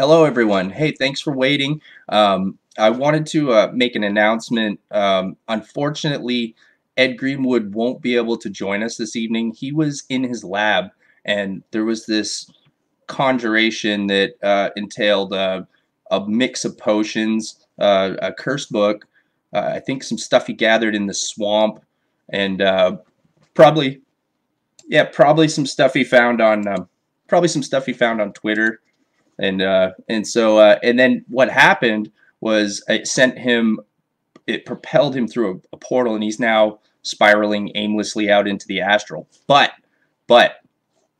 Hello, everyone. Hey, thanks for waiting. Um, I wanted to uh, make an announcement. Um, unfortunately, Ed Greenwood won't be able to join us this evening. He was in his lab, and there was this conjuration that uh, entailed uh, a mix of potions, uh, a curse book, uh, I think some stuff he gathered in the swamp, and uh, probably, yeah, probably some stuff he found on, um, probably some stuff he found on Twitter and uh, and so uh, and then what happened was it sent him, it propelled him through a, a, portal, and he's now spiraling aimlessly out into the astral. But but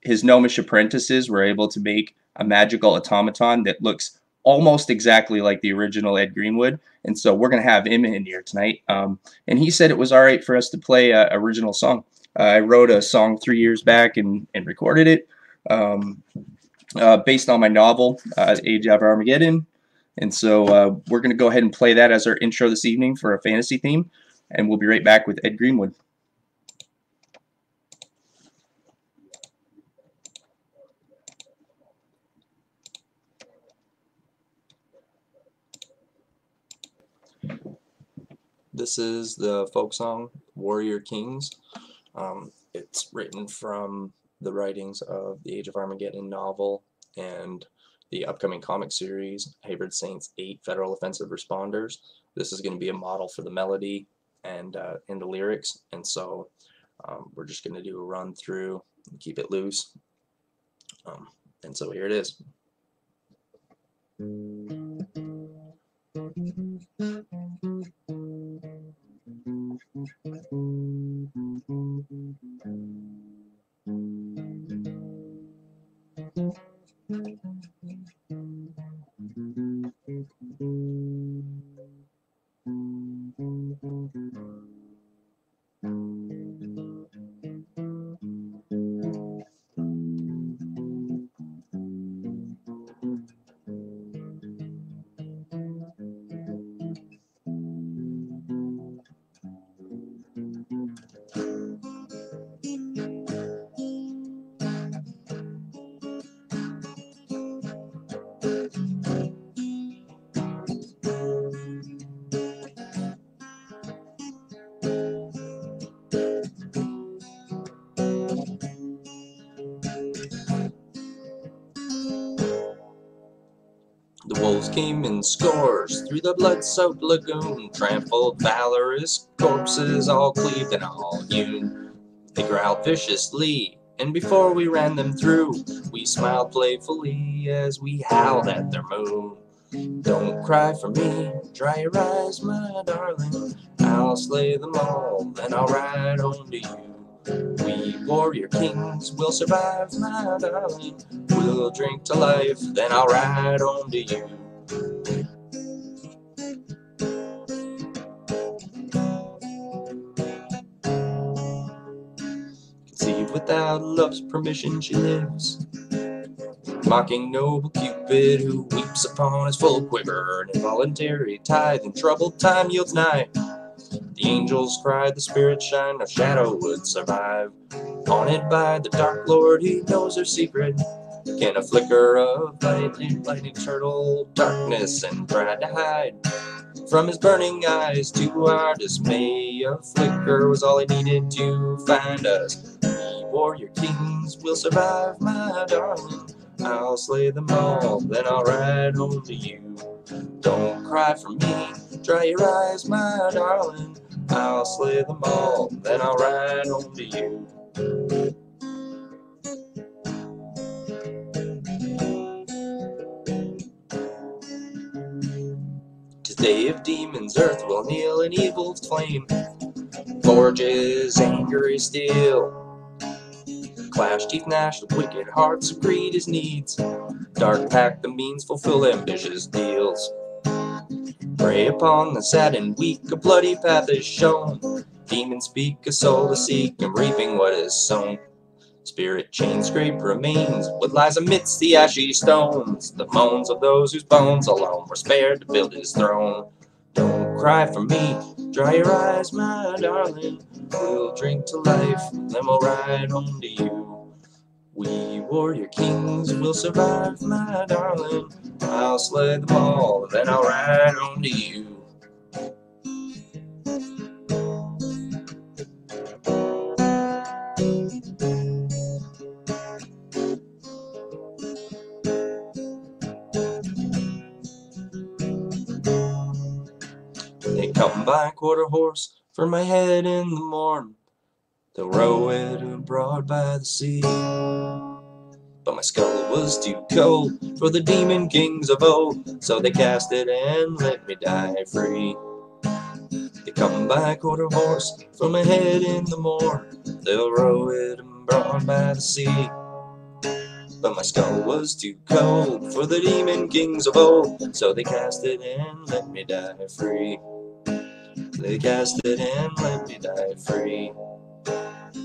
his gnomish apprentices were able to make a magical automaton that looks almost exactly like the original Ed Greenwood, and so we're gonna have him in here tonight. Um, and he said it was all right for us to play a original song. Uh, I wrote a song three years back and and recorded it. Um, uh, based on my novel, uh, Age of Armageddon. And so uh, we're going to go ahead and play that as our intro this evening for a fantasy theme. And we'll be right back with Ed Greenwood. This is the folk song Warrior Kings. Um, it's written from the writings of the Age of Armageddon novel and the upcoming comic series, Hayward Saints 8 Federal Offensive Responders. This is going to be a model for the melody and, uh, and the lyrics, and so um, we're just going to do a run through keep it loose. Um, and so here it is. Thank you. Came in scores through the blood-soaked lagoon, trampled valorous corpses, all cleaved and all hewn. They growled viciously, and before we ran them through, we smiled playfully as we howled at their moon. Don't cry for me, dry your eyes, my darling. I'll slay them all, then I'll ride home to you. We warrior kings will survive, my darling. We'll drink to life, then I'll ride home to you. Conceived without love's permission, she lives. Mocking noble Cupid, who weeps upon his full quiver, an involuntary tithe in troubled time yields nigh. The angels cried, the spirits shine, no shadow would survive. Haunted by the dark lord, he knows her secret. Can a flicker of lightning, light eternal darkness and tried to hide from his burning eyes to our dismay. A flicker was all he needed to find us. We warrior kings will survive, my darling. I'll slay them all, then I'll ride home to you. Don't cry for me, dry your eyes, my darling. I'll slay them all, then I'll ride home to you. Day of demons, earth will kneel in evil's flame. Forges angry steel. Clash teeth gnash wicked hearts of greed his needs. Dark pack the means fulfill ambitious deals. Prey upon the sad and weak, a bloody path is shown. Demons speak, a soul to seek, and reaping what is sown. Spirit chain scrape remains, what lies amidst the ashy stones, the moans of those whose bones alone were spared to build his throne. Don't cry for me, dry your eyes, my darling. We'll drink to life, then we'll ride home to you. We warrior kings will survive, my darling. I'll slay them all, then I'll ride home to you. Quarter horse for my head in the morn. They'll row it abroad by the sea. But my skull was too cold for the demon kings of old, so they cast it and let me die free. They come by quarter horse for my head in the morn. They'll row it abroad by the sea. But my skull was too cold for the demon kings of old, so they cast it and let me die free. They cast it and let me die free.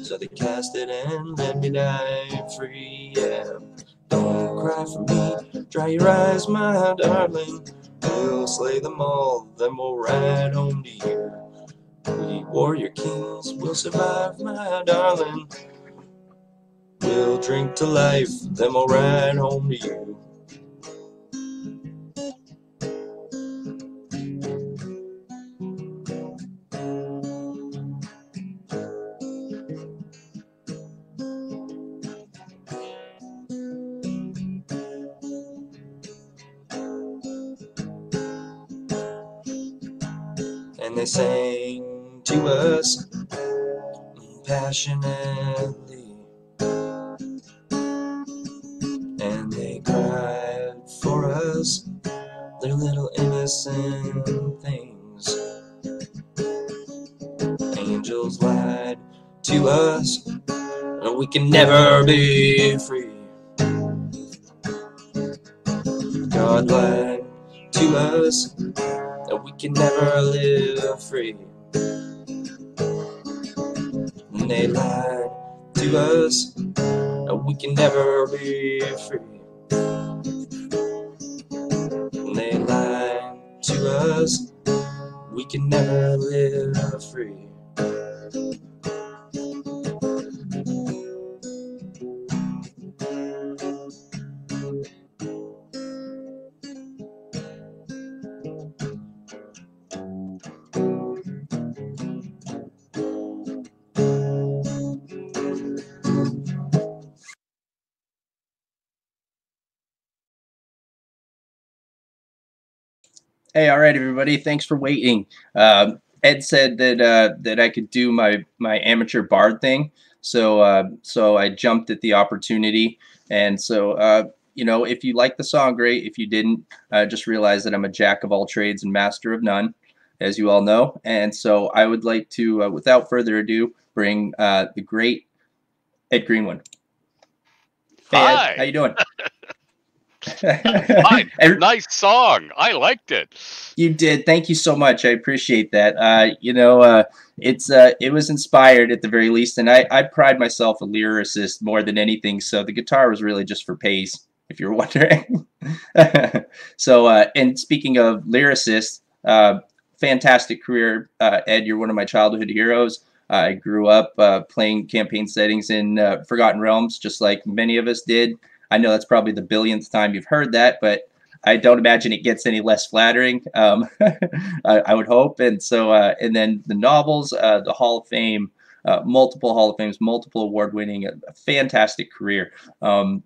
So they cast it and let me die free. Yeah. Don't cry for me, dry your eyes, my darling. We'll slay them all, then we'll ride home to you. We warrior kings will survive, my darling. We'll drink to life, then we'll ride home to you. Sang to us passionately. And they cried for us their little innocent things. Angels lied to us, and we can never be free. God lied to us, and we can never live free. And they lied to us, that we can never be free. And they lied to us, we can never live free. Hey, all right, everybody. Thanks for waiting. Uh, Ed said that uh, that I could do my my amateur bard thing, so uh, so I jumped at the opportunity. And so uh, you know, if you like the song, great. If you didn't, uh, just realize that I'm a jack of all trades and master of none, as you all know. And so I would like to, uh, without further ado, bring the great Ed Greenwood. Hey, Hi. Ed, how you doing? Nice song. I liked it. You did. Thank you so much. I appreciate that. Uh, you know, uh, it's uh, it was inspired at the very least, and I, I pride myself a lyricist more than anything. So the guitar was really just for pace, if you're wondering. so, uh, and speaking of lyricists, uh, fantastic career, uh, Ed. You're one of my childhood heroes. I grew up uh, playing campaign settings in uh, Forgotten Realms, just like many of us did. I know that's probably the billionth time you've heard that, but I don't imagine it gets any less flattering. Um, I, I, would hope. And so, uh, and then the novels, uh, the Hall of Fame, uh, multiple Hall of Fames, multiple award-winning, a, a fantastic career. Um,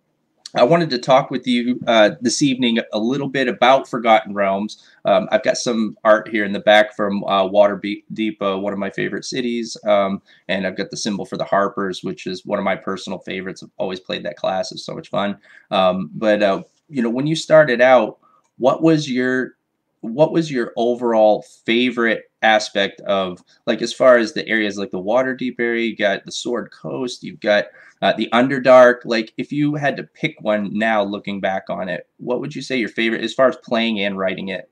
I wanted to talk with you uh, this evening a little bit about Forgotten Realms. Um, I've got some art here in the back from uh, Waterdeep, uh, one of my favorite cities, um, and I've got the symbol for the Harpers, which is one of my personal favorites. I've always played that class; it's so much fun. Um, but uh, you know, when you started out, what was your what was your overall favorite aspect of like as far as the areas like the Waterdeep area? You got the Sword Coast, you've got uh, the Underdark. Like, if you had to pick one now, looking back on it, what would you say your favorite as far as playing and writing it?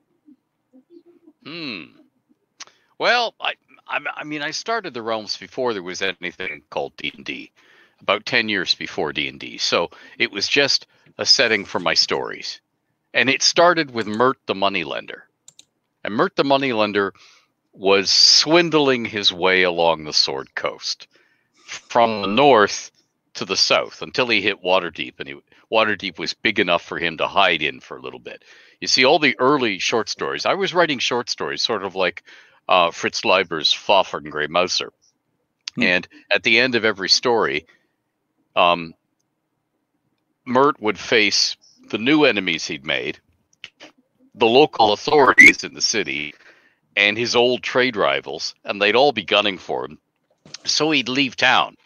Hmm. Well, I, I, I mean, I started the realms before there was anything called D and D, about ten years before D and D. So it was just a setting for my stories, and it started with Mert the Moneylender, and Mert the Moneylender was swindling his way along the Sword Coast from the north to the south until he hit Waterdeep, and he, Waterdeep was big enough for him to hide in for a little bit. You see, all the early short stories, I was writing short stories, sort of like uh, Fritz Leiber's Fafhrd and Grey Mouser. Hmm. And at the end of every story, um, Mert would face the new enemies he'd made, the local authorities in the city, and his old trade rivals, and they'd all be gunning for him. So he'd leave town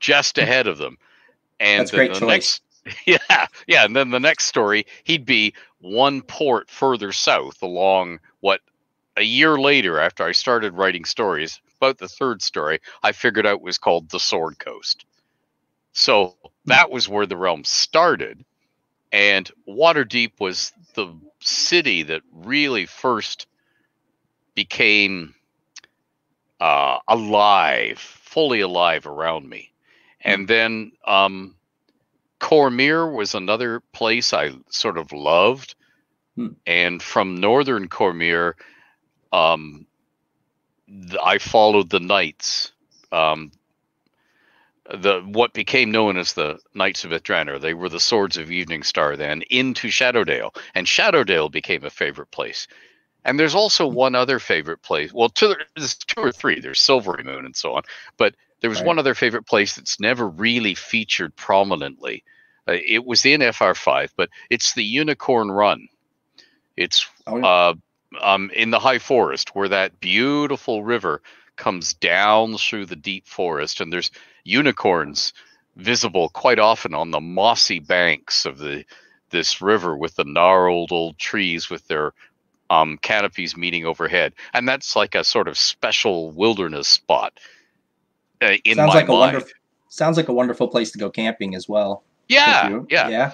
just hmm. ahead of them. And That's great the choice. next yeah, yeah, and then the next story, he'd be one port further south along what a year later after I started writing stories, about the third story, I figured out was called the Sword Coast. So that was where the realm started. And Waterdeep was the city that really first became uh, alive, fully alive around me. And then um, Cormyr was another place I sort of loved. Hmm. And from northern Cormyr, um, I followed the knights, um, the what became known as the Knights of Myth Drannor. They were the Swords of Evening Star then into Shadowdale, and Shadowdale became a favorite place. And there's also one other favorite place. Well, two, there's two or three. There's Silvery Moon and so on, but there was right. one other favorite place that's never really featured prominently. Uh, it was in FR5, but it's the Unicorn Run. It's oh, yeah. uh, um, in the high forest where that beautiful river comes down through the deep forest, and there's unicorns visible quite often on the mossy banks of the this river with the gnarled old trees with their um, canopies meeting overhead, and that's like a sort of special wilderness spot. Uh, in sounds like mind. a wonderful sounds like a wonderful place to go camping as well. Yeah, yeah, yeah.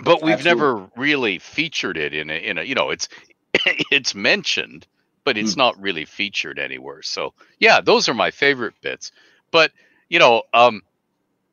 But we've Absolutely. never really featured it in a in a you know it's it's mentioned, but it's mm. not really featured anywhere. So yeah, those are my favorite bits. But you know, um,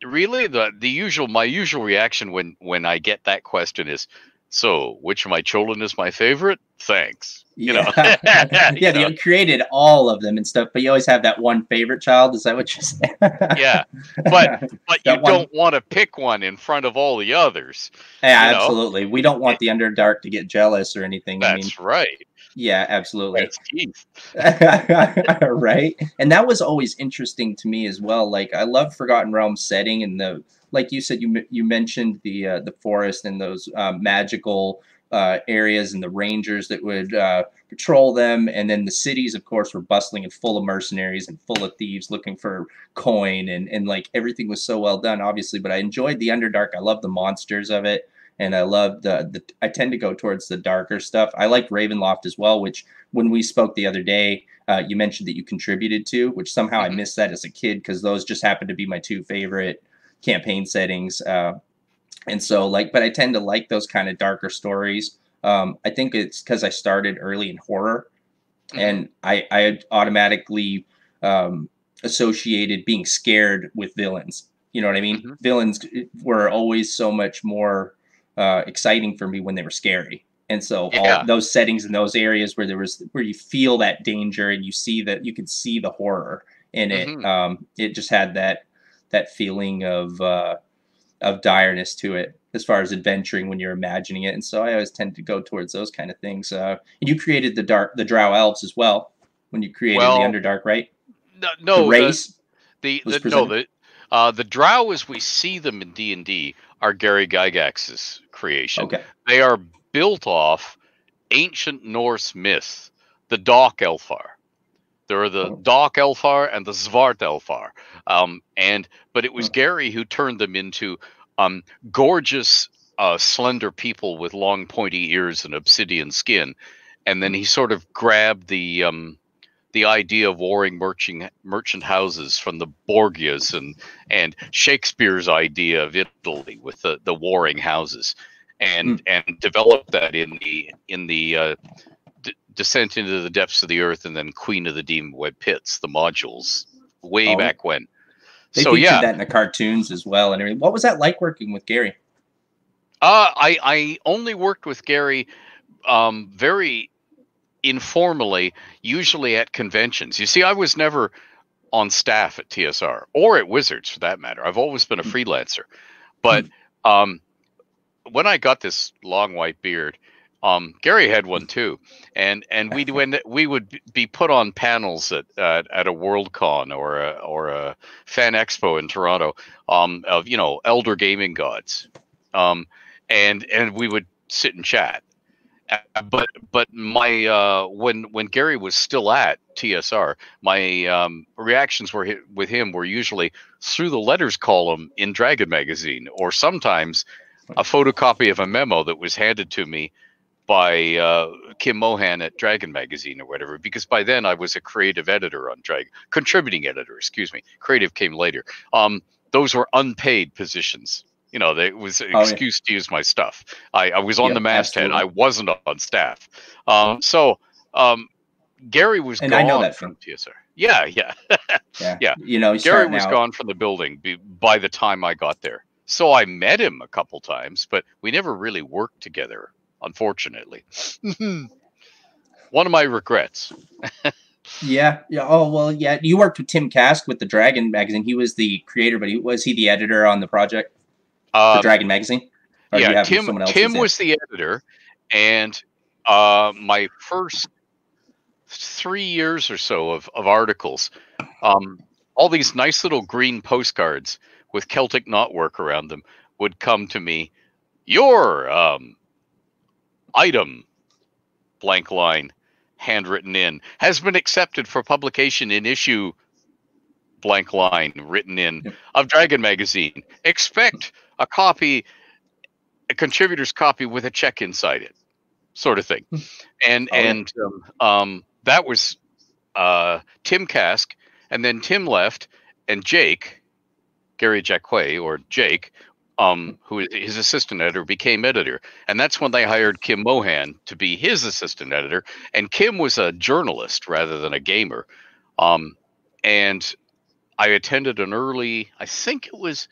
really the the usual my usual reaction when when I get that question is, so which of my children is my favorite? Thanks. You yeah. know. yeah, you know? created all of them and stuff, but you always have that one favorite child. Is that what you're saying? yeah, but but you one... don't want to pick one in front of all the others. Yeah, absolutely. Know? We don't want the Underdark to get jealous or anything. That's I mean, right. Yeah, absolutely. right. And that was always interesting to me as well. Like I love Forgotten Realms setting and the like you said you you mentioned the uh, the forest and those um, magical uh, areas and the rangers that would uh, patrol them. And then the cities, of course, were bustling and full of mercenaries and full of thieves looking for coin. And, and like everything was so well done, obviously. But I enjoyed the Underdark. I love the monsters of it. And I love the, the, I tend to go towards the darker stuff. I like Ravenloft as well, which when we spoke the other day, uh, you mentioned that you contributed to, which somehow mm-hmm. I missed that as a kid because those just happened to be my two favorite campaign settings. Uh, and so like but i tend to like those kind of darker stories um, i think it's because i started early in horror mm-hmm. and i i automatically um, associated being scared with villains you know what i mean mm-hmm. villains were always so much more uh, exciting for me when they were scary and so yeah. all those settings in those areas where there was where you feel that danger and you see that you can see the horror in it mm-hmm. um, it just had that that feeling of uh, of direness to it as far as adventuring when you're imagining it. And so I always tend to go towards those kind of things. Uh, and you created the dark, the Drow elves as well when you created well, the Underdark, right? No, no the race. The, the, the no the uh, the Drow as we see them in D and D are Gary Gygax's creation. Okay, they are built off ancient Norse myth, the Dok Elfar. There are the oh. Dok Elfar and the Zwart Elfar. Um, and but it was oh. Gary who turned them into um, gorgeous, uh, slender people with long, pointy ears and obsidian skin, and then he sort of grabbed the um, the idea of warring merchant merchant houses from the Borgias and and Shakespeare's idea of Italy with the the warring houses, and mm. and developed that in the in the uh, Descent into the Depths of the Earth, and then Queen of the Demon Web Pits, the modules, way oh, back when. They so, featured yeah. that in the cartoons as well. And everything. what was that like working with Gary? Uh, I I only worked with Gary um, very informally, usually at conventions. You see, I was never on staff at TSR or at Wizards for that matter. I've always been a Hmm. freelancer, but um, when I got this long white beard, um, Gary had one too, and and we when we would be put on panels at at, at a Worldcon or a or a Fan Expo in Toronto, um, of you know elder gaming gods, um, and and we would sit and chat. Uh, But but my uh, when when Gary was still at TSR, my um, reactions were with him were usually through the letters column in Dragon magazine, or sometimes a photocopy of a memo that was handed to me by uh, Kim Mohan at Dragon magazine or whatever. Because by then I was a creative editor on Dragon, contributing editor, excuse me. Creative came later. Um, those were unpaid positions. You know, they, it was an Oh, yeah. excuse to use my stuff. I, I was on the masthead. absolutely. I wasn't on staff. Um, so um, Gary was And gone I know that from TSR. Yeah, yeah. Yeah. Yeah. You know, Gary was out. gone from the building by the time I got there. So I met him a couple times, but we never really worked together, unfortunately. One of my regrets. Yeah. Yeah. Oh well. Yeah. You worked with Tim Kask with the Dragon magazine. He was the creator, but he was he the editor on the project, the Uh, Dragon magazine. Or yeah, Tim. else Tim was the editor, and uh, my first three years or so of, of articles, um, all these nice little green postcards with Celtic knotwork around them would come to me. Your um, item, blank line, handwritten in, has been accepted for publication in issue, blank line, written in, Yep. of Dragon Magazine. Expect a copy, a contributor's copy with a check inside it, sort of thing. And Oh, and um, um, that was uh, Tim Kask, and then Tim left, and Jake, Gary Jaquet or Jake, um, who is his assistant editor, became editor, and that's when they hired Kim Mohan to be his assistant editor. And Kim was a journalist rather than a gamer, um, and I attended an early, I think it was,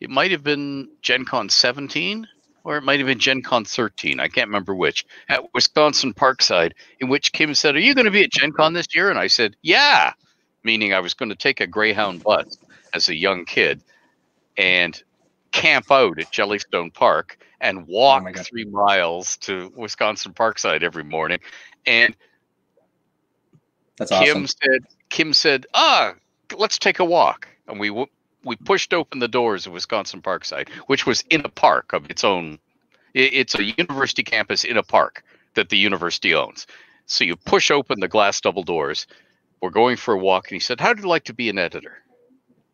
it might have been Gen Con 17 or it might have been Gen Con 13. I can't remember which, at Wisconsin Parkside, in which Kim said, Are you going to be at Gen Con this year? And I said, Yeah, meaning I was going to take a Greyhound bus as a young kid and camp out at Jellystone Park and walk my God. three miles to Wisconsin Parkside every morning. And That's Kim awesome. said, Kim said, ah, let's take a walk. And we we pushed open the doors of Wisconsin Parkside, which was in a park of its own. It's a university campus in a park that the university owns. So you push open the glass double doors. We're going for a walk, and he said, "How'd you like to be an editor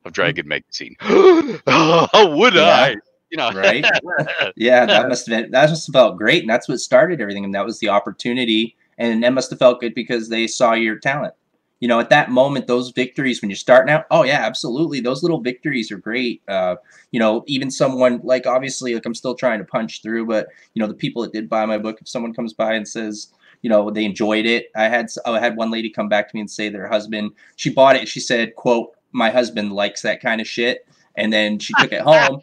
of Dragon Magazine?" How would Yeah. I? You know, Right? Yeah, that must have been that must have felt great, and that's what started everything. And that was the opportunity, and that must have felt good because they saw your talent. You know, at that moment, those victories when you're starting out, oh yeah, absolutely, those little victories are great. Uh, you know, even someone like obviously, like I'm still trying to punch through, but you know, the people that did buy my book, if someone comes by and says, you know, they enjoyed it, I had oh, I had one lady come back to me and say their husband, she bought it, she said, quote, my husband likes that kind of shit, and then she took it home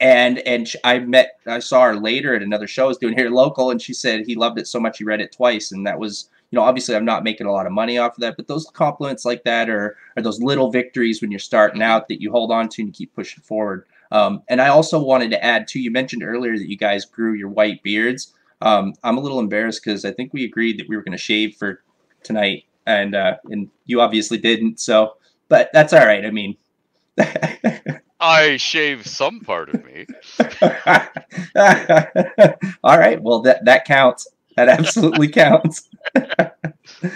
and and sh- I met I saw her later at another show I was doing here local and she said he loved it so much he read it twice and that was you know obviously I'm not making a lot of money off of that but those compliments like that are are those little victories when you're starting out that you hold on to and you keep pushing forward. Um, and I also wanted to add too you mentioned earlier that you guys grew your white beards. Um, I'm a little embarrassed because I think we agreed that we were going to shave for tonight and uh, and you obviously didn't so but that's all right I mean I shave some part of me. All right. Well, that that counts. That absolutely counts.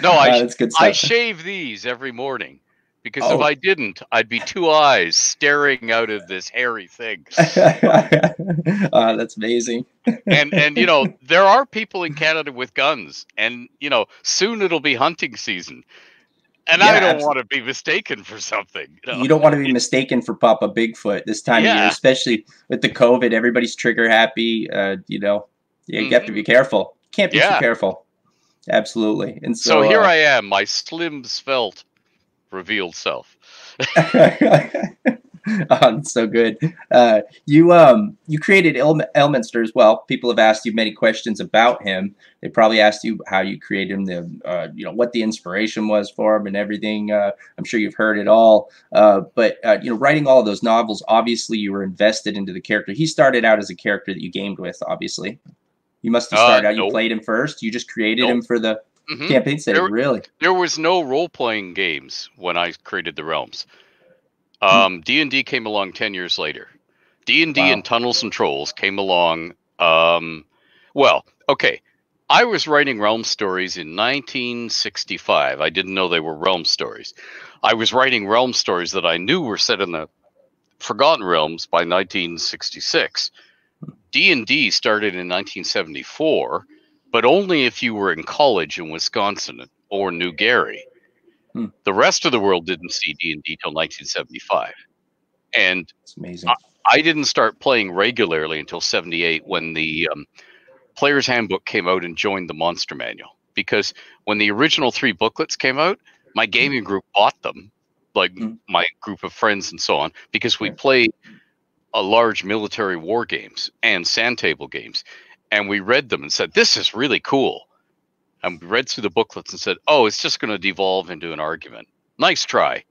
No, I Uh, I shave these every morning because if Oh. I didn't, I'd be two eyes staring out of this hairy thing. uh, that's amazing. And and you know there are people in Canada with guns, and you know soon it'll be hunting season, and I don't want to be mistaken for something. You, know? You don't want to be mistaken for Papa Bigfoot this time of year, especially with the COVID. Everybody's trigger happy. Uh, you know, you have to be careful. Can't be Mm-hmm. Yeah. too careful. Absolutely. And so so, here uh, I am, my slim, svelte, revealed self. oh, so good. Uh, you um you created El- Elminster as well. People have asked you many questions about him. They probably asked you how you created him, the uh, you know what the inspiration was for him and everything. Uh, I'm sure you've heard it all. Uh, but uh, you know, writing all of those novels, obviously you were invested into the character. He started out as a character that you gamed with, obviously. You must have Uh, started out. You played him first. You just created Nope. him for the Mhm. campaign setting. There- Really? There was no role playing games when I created the realms. Um, D and D came along ten years later. D and D Wow. and Tunnels and Trolls came along. Um, well, okay. I was writing realm stories in 1965. I didn't know they were realm stories. I was writing realm stories that I knew were set in the Forgotten Realms by 1966. D and D started in 1974, but only if you were in college in Wisconsin or New Gary. Hmm. The rest of the world didn't see D and D till 1975, and It's amazing. I didn't start playing regularly until 78 when the um, Player's Handbook came out and joined the Monster Manual. Because when the original three booklets came out, my gaming group bought them, like Mm. my group of friends and so on, because we played a large military war games and sand table games. And we read them and said, This is really cool. And read through the booklets and said, Oh, it's just going to devolve into an argument. Nice try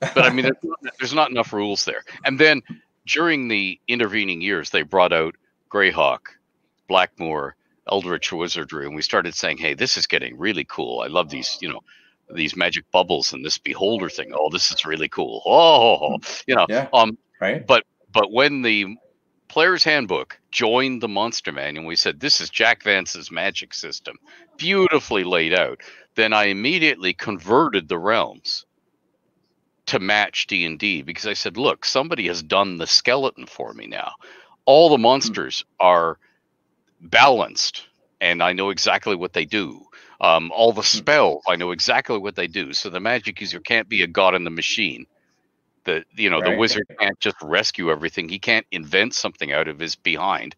but I mean, there's not, there's not enough rules there. And then during the intervening years, they brought out Greyhawk, Blackmoor, Eldritch Wizardry, and we started saying, "Hey, this is getting really cool. I love these, you know, these magic bubbles and this beholder thing. Oh, this is really cool. Oh, you know, yeah. um, Right. but when the player's handbook joined the monster manual we said this is jack vance's magic system beautifully laid out. Then i immediately converted the realms to match d&d because i said look somebody has done the skeleton for me now. All the monsters are balanced and i know exactly what they do. Um, all the spells i know exactly what they do. So the magic user can't be a god in the machine the you know the wizard can't just rescue everything. He can't invent something out of his behind.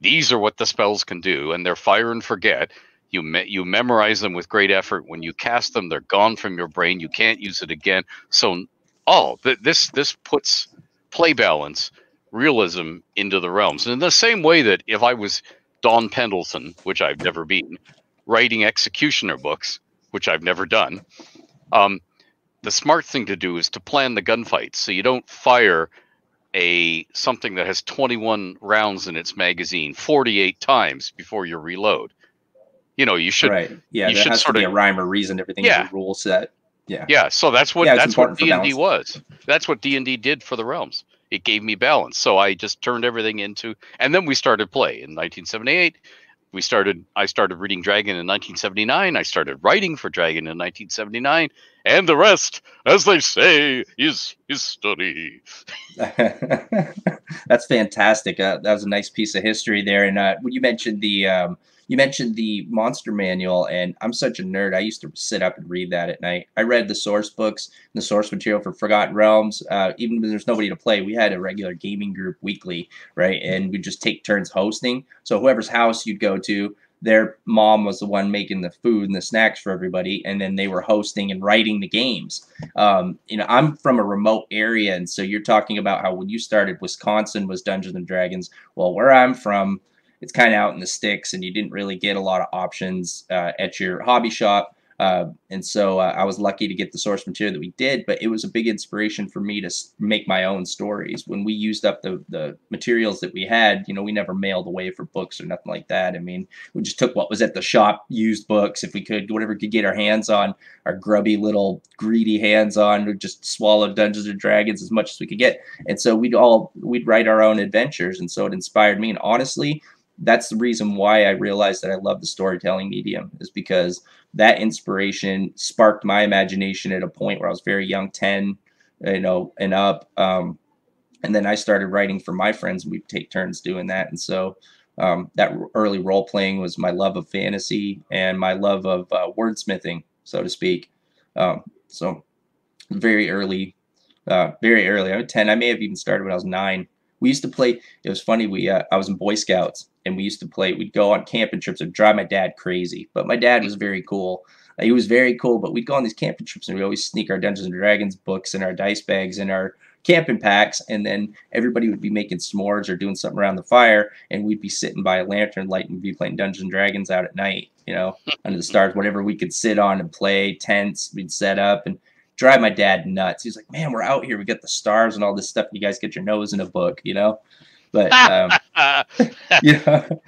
These are what the spells can do and they're fire and forget. You me- you memorize them with great effort. When you cast them they're gone from your brain. You can't use it again. So oh th- this this puts play balance realism into the realms. And in the same way that if i was don pendleton which i've never been writing executioner books which i've never done um, the smart thing to do is to plan the gunfights so you don't fire a something that has 21 rounds in its magazine 48 times before you reload you know you should right. Yeah. you should sort be of- a rhyme or reason. Everything Yeah. is a rule set. Yeah. yeah so that's what Yeah, that's what d&d was that's what d&d did for the realms it gave me balance so i just turned everything into and then we started play in 1978 we started i started reading dragon in 1979 i started writing for dragon in 1979 and the rest as they say is history That's fantastic. Uh, that was a nice piece of history there. And uh, when you mentioned the um, you mentioned the monster manual, and I'm such a nerd. I used to sit up and read that at night. I read the source books, the source material for Forgotten Realms. Uh, even when there's nobody to play, we had a regular gaming group weekly, right? And we just take turns hosting. So whoever's house you'd go to, their mom was the one making the food and the snacks for everybody, and then they were hosting and writing the games. Um, you know, I'm from a remote area, and so you're talking about how when you started, Wisconsin was Dungeons and Dragons. Well, where I'm from, it's kind of out in the sticks, and you didn't really get a lot of options uh, at your hobby shop. Uh, and so uh, I was lucky to get the source material that we did, but it was a big inspiration for me to make my own stories. When we used up the, the materials that we had, you know, we never mailed away for books or nothing like that. I mean, we just took what was at the shop, used books if we could, whatever we could get our hands on, our grubby little greedy hands on, we just swallowed Dungeons and Dragons as much as we could get. And so we'd all we'd write our own adventures, and so it inspired me. And honestly, that's the reason why I realized that I love the storytelling medium is because that inspiration sparked my imagination at a point where I was very young, 10, you know, and up. Um, and then I started writing for my friends and we'd take turns doing that. And so um, that early role playing was my love of fantasy and my love of uh, wordsmithing, so to speak. Um, so very early, uh, very early. I was 10. I may have even started when I was nine. We used to play. It was funny. We uh, I was in Boy Scouts and we used to play. We'd go on camping trips. It'd drive my dad crazy, but my dad was very cool. He was very cool, but we'd go on these camping trips and we always sneak our Dungeons and Dragons books and our dice bags and our camping packs, and then everybody would be making s'mores or doing something around the fire, and we'd be sitting by a lantern light and be playing Dungeons and Dragons out at night, you know, under the stars, whatever we could sit on and play, tents we'd set up and drive my dad nuts. He's like, "Man, we're out here. We got the stars and all this stuff. You guys get your nose in a book, you know." But um, you know,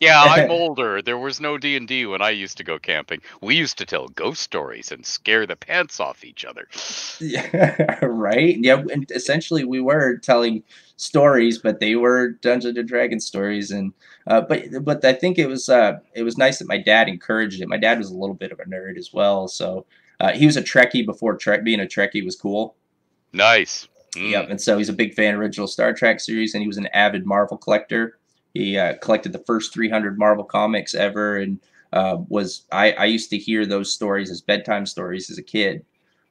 yeah, I'm older. There was no D and D when I used to go camping. We used to tell ghost stories and scare the pants off each other. Yeah, right. Yeah, and essentially we were telling stories, but they were Dungeons and Dragons stories. And uh, but but I think it was uh, it was nice that my dad encouraged it. My dad was a little bit of a nerd as well, so uh, he was a Trekkie before Trek being a Trekkie was cool. Nice. Mm. Yep, and so he's a big fan of original Star Trek series, and he was an avid Marvel collector. He uh, collected the first 300 Marvel comics ever, and uh, was I, I used to hear those stories as bedtime stories as a kid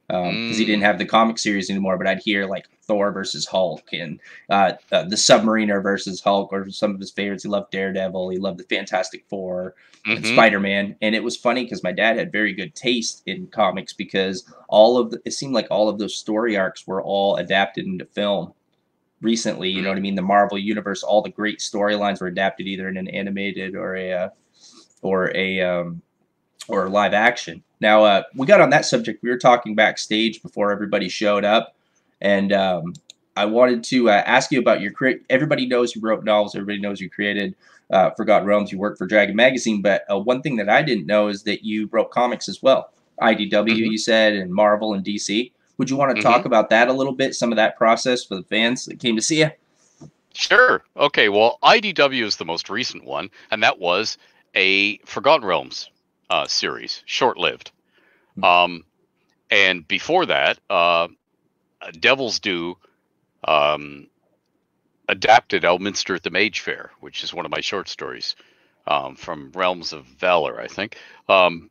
because um, mm. he didn't mm. have the comic series anymore. But I'd hear like Thor versus Hulk and uh, uh, the Submariner versus Hulk, or some of his favorites. He loved Daredevil. He loved the Fantastic 4 mm-hmm. and Spider Man. And it was funny because my dad had very good taste in comics because all of the, it seemed like all of those story arcs were all adapted into film recently. You know what I mean? The Marvel universe, all the great storylines were adapted either in an animated or a uh, or a um, or live action. Now uh, we got on that subject. We were talking backstage before everybody showed up, and um, I wanted to uh, ask you about your career. Everybody knows you wrote novels. Everybody knows you created uh, Forgotten Realms. You worked for Dragon Magazine, but uh, one thing that I didn't know is that you wrote comics as well. IDW, mm-hmm. you said, and Marvel and DC. Would you want to mm-hmm. talk about that a little bit? Some of that process for the fans that came to see you. Sure. Okay. Well, IDW is the most recent one, and that was a Forgotten Realms uh, series, short-lived. Mm-hmm. Um, and before that, uh, Devil's Due um, adapted Elminster at the Mage Fair, which is one of my short stories um, from Realms of Valor, I think. Um,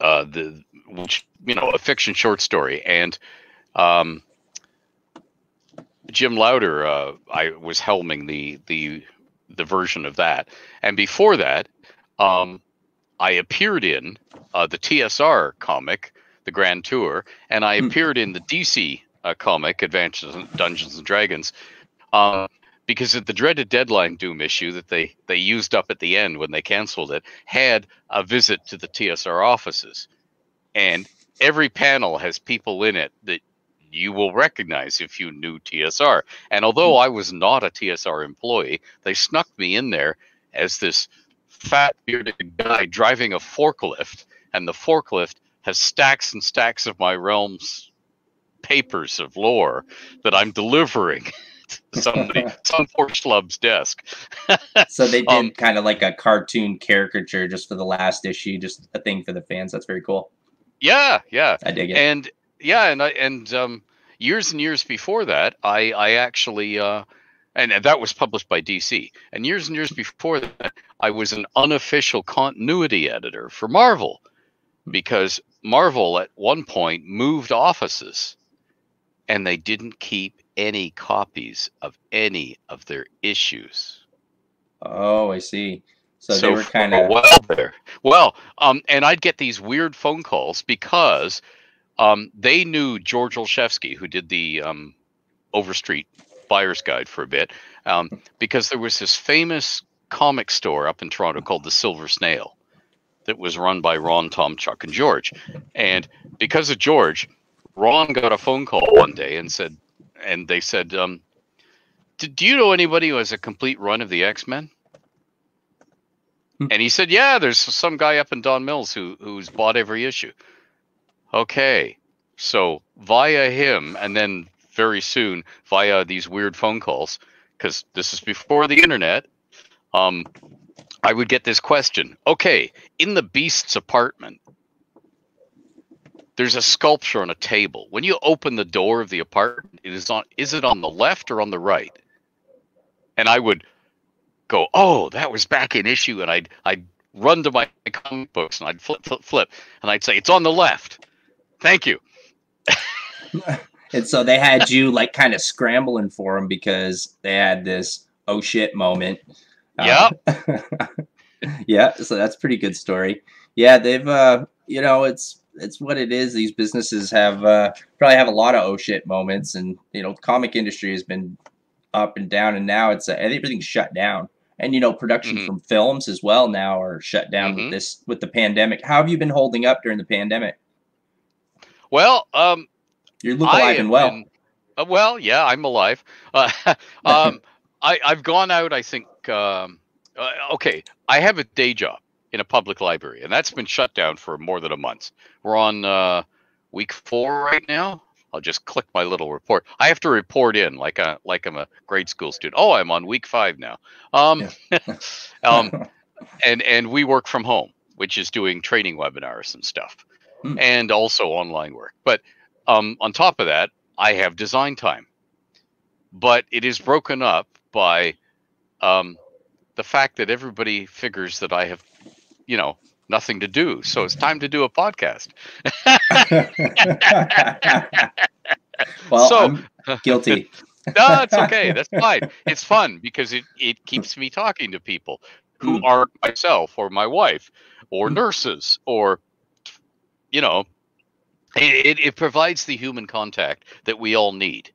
uh, the which you know a fiction short story, and um, Jim Lauder, uh, I was helming the the the version of that, and before that, um, I appeared in uh, the TSR comic, the Grand Tour, and I hmm. appeared in the DC uh, comic, Adventures Dungeons and Dragons, uh, because of the dreaded deadline Doom issue that they they used up at the end when they canceled it had a visit to the TSR offices, and every panel has people in it that you will recognize if you knew TSR. And although I was not a TSR employee, they snuck me in there as this fat bearded guy driving a forklift, and the forklift has stacks and stacks of my realm's papers of lore that I'm delivering. To somebody some poor schlub's desk. so they did um, kind of like a cartoon caricature just for the last issue, just a thing for the fans. That's very cool. Yeah, yeah. I dig it. And yeah, and I and um years and years before that, I I actually uh and, and that was published by DC. And years and years before that, I was an unofficial continuity editor for Marvel because Marvel at one point moved offices and they didn't keep any copies of any of their issues. Oh, I see. So, so they were kind of well there. Well, um, and I'd get these weird phone calls because um, they knew George Olszewski, who did the um, Overstreet Buyer's Guide for a bit, um, because there was this famous comic store up in Toronto called the Silver Snail that was run by Ron, Tom, Chuck, and George. And because of George, Ron got a phone call one day and said, and they said, um, "Do you know anybody who has a complete run of the X Men?" Hmm. And he said, "Yeah, there's some guy up in Don Mills who who's bought every issue." Okay, so via him, and then very soon via these weird phone calls, because this is before the internet. Um, I would get this question. Okay, in the Beast's apartment, there's a sculpture on a table. When you open the door of the apartment, it is on is it on the left or on the right? And I would go, "Oh, that was back in issue." And I'd I'd run to my comic books and I'd flip flip flip and I'd say, "It's on the left." Thank you. and so they had you like kind of scrambling for them because they had this oh shit moment. Yeah. Yeah, so that's pretty good story. Yeah, they've uh you know, it's it's what it is. These businesses have uh, probably have a lot of oh shit moments, and you know, comic industry has been up and down, and now it's uh, everything's shut down. And you know, production Mhm. from films as well now are shut down Mhm. with this with the pandemic. How have you been holding up during the pandemic? Well, um, You look alive and well. been- uh, well, yeah, I'm alive. Uh, um, I, I've gone out. I think. Um, uh, okay, I have a day job in a public library, and that's been shut down for more than a month. We're on uh, week four right now. I'll just click my little report. I have to report in like a like I'm a grade school student. Oh, I'm on week five now. Um, um, and and we work from home, which is doing training webinars and stuff, Hmm. and also online work. But um, on top of that, I have design time, but it is broken up by um, the fact that everybody figures that I have, you know, nothing to do. So it's time to do a podcast. well, So- I'm guilty. no, it's okay. That's fine. It's fun because it, it keeps me talking to people who Hmm. are myself or my wife or Hmm. nurses or, you know, it, it, it provides the human contact that we all need.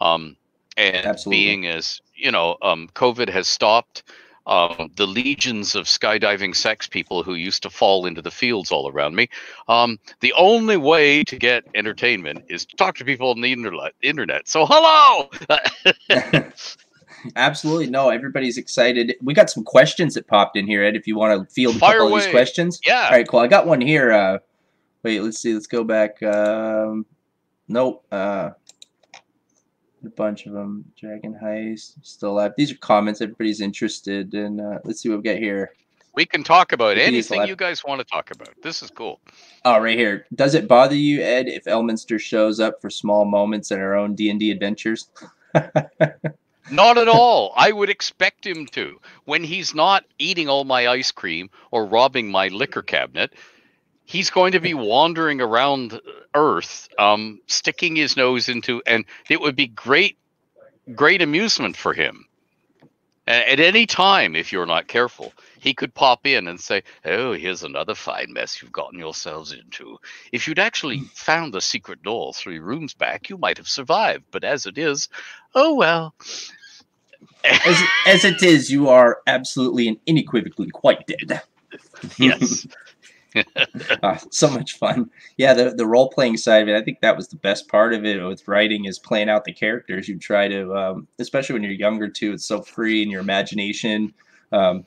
Um, and Absolutely. being as, you know, um, COVID has stopped um, the legions of skydiving sex people who used to fall into the fields all around me. Um, the only way to get entertainment is to talk to people on the internet. Internet. So hello. Absolutely. No, everybody's excited. We got some questions that popped in here, Ed, if you want to field a Fire couple of these questions. yeah. All right, cool. I got one here. Uh, wait, let's see. Let's go back. Um, nope. Uh, a bunch of them. Dragon Heist, still alive. These are comments everybody's interested in. Uh, let's see what we got here. We can talk about anything alive. you guys want to talk about. This is cool. Oh, right here. Does it bother you, Ed, if Elminster shows up for small moments in our own D and D adventures? Not at all. I would expect him to. When he's not eating all my ice cream or robbing my liquor cabinet, he's going to be wandering around Earth, um, sticking his nose into, and it would be great, great amusement for him. A- At any time, if you're not careful, he could pop in and say, Oh, here's another fine mess you've gotten yourselves into. If you'd actually found the secret door three rooms back, you might have survived. But as it is, oh well. As, as it is, you are absolutely and unequivocally quite dead. yes. Ah, so much fun. Yeah, the the role playing side of it, I think that was the best part of it with writing is playing out the characters. You try to, um, especially when you're younger too. It's so free in your imagination. Um,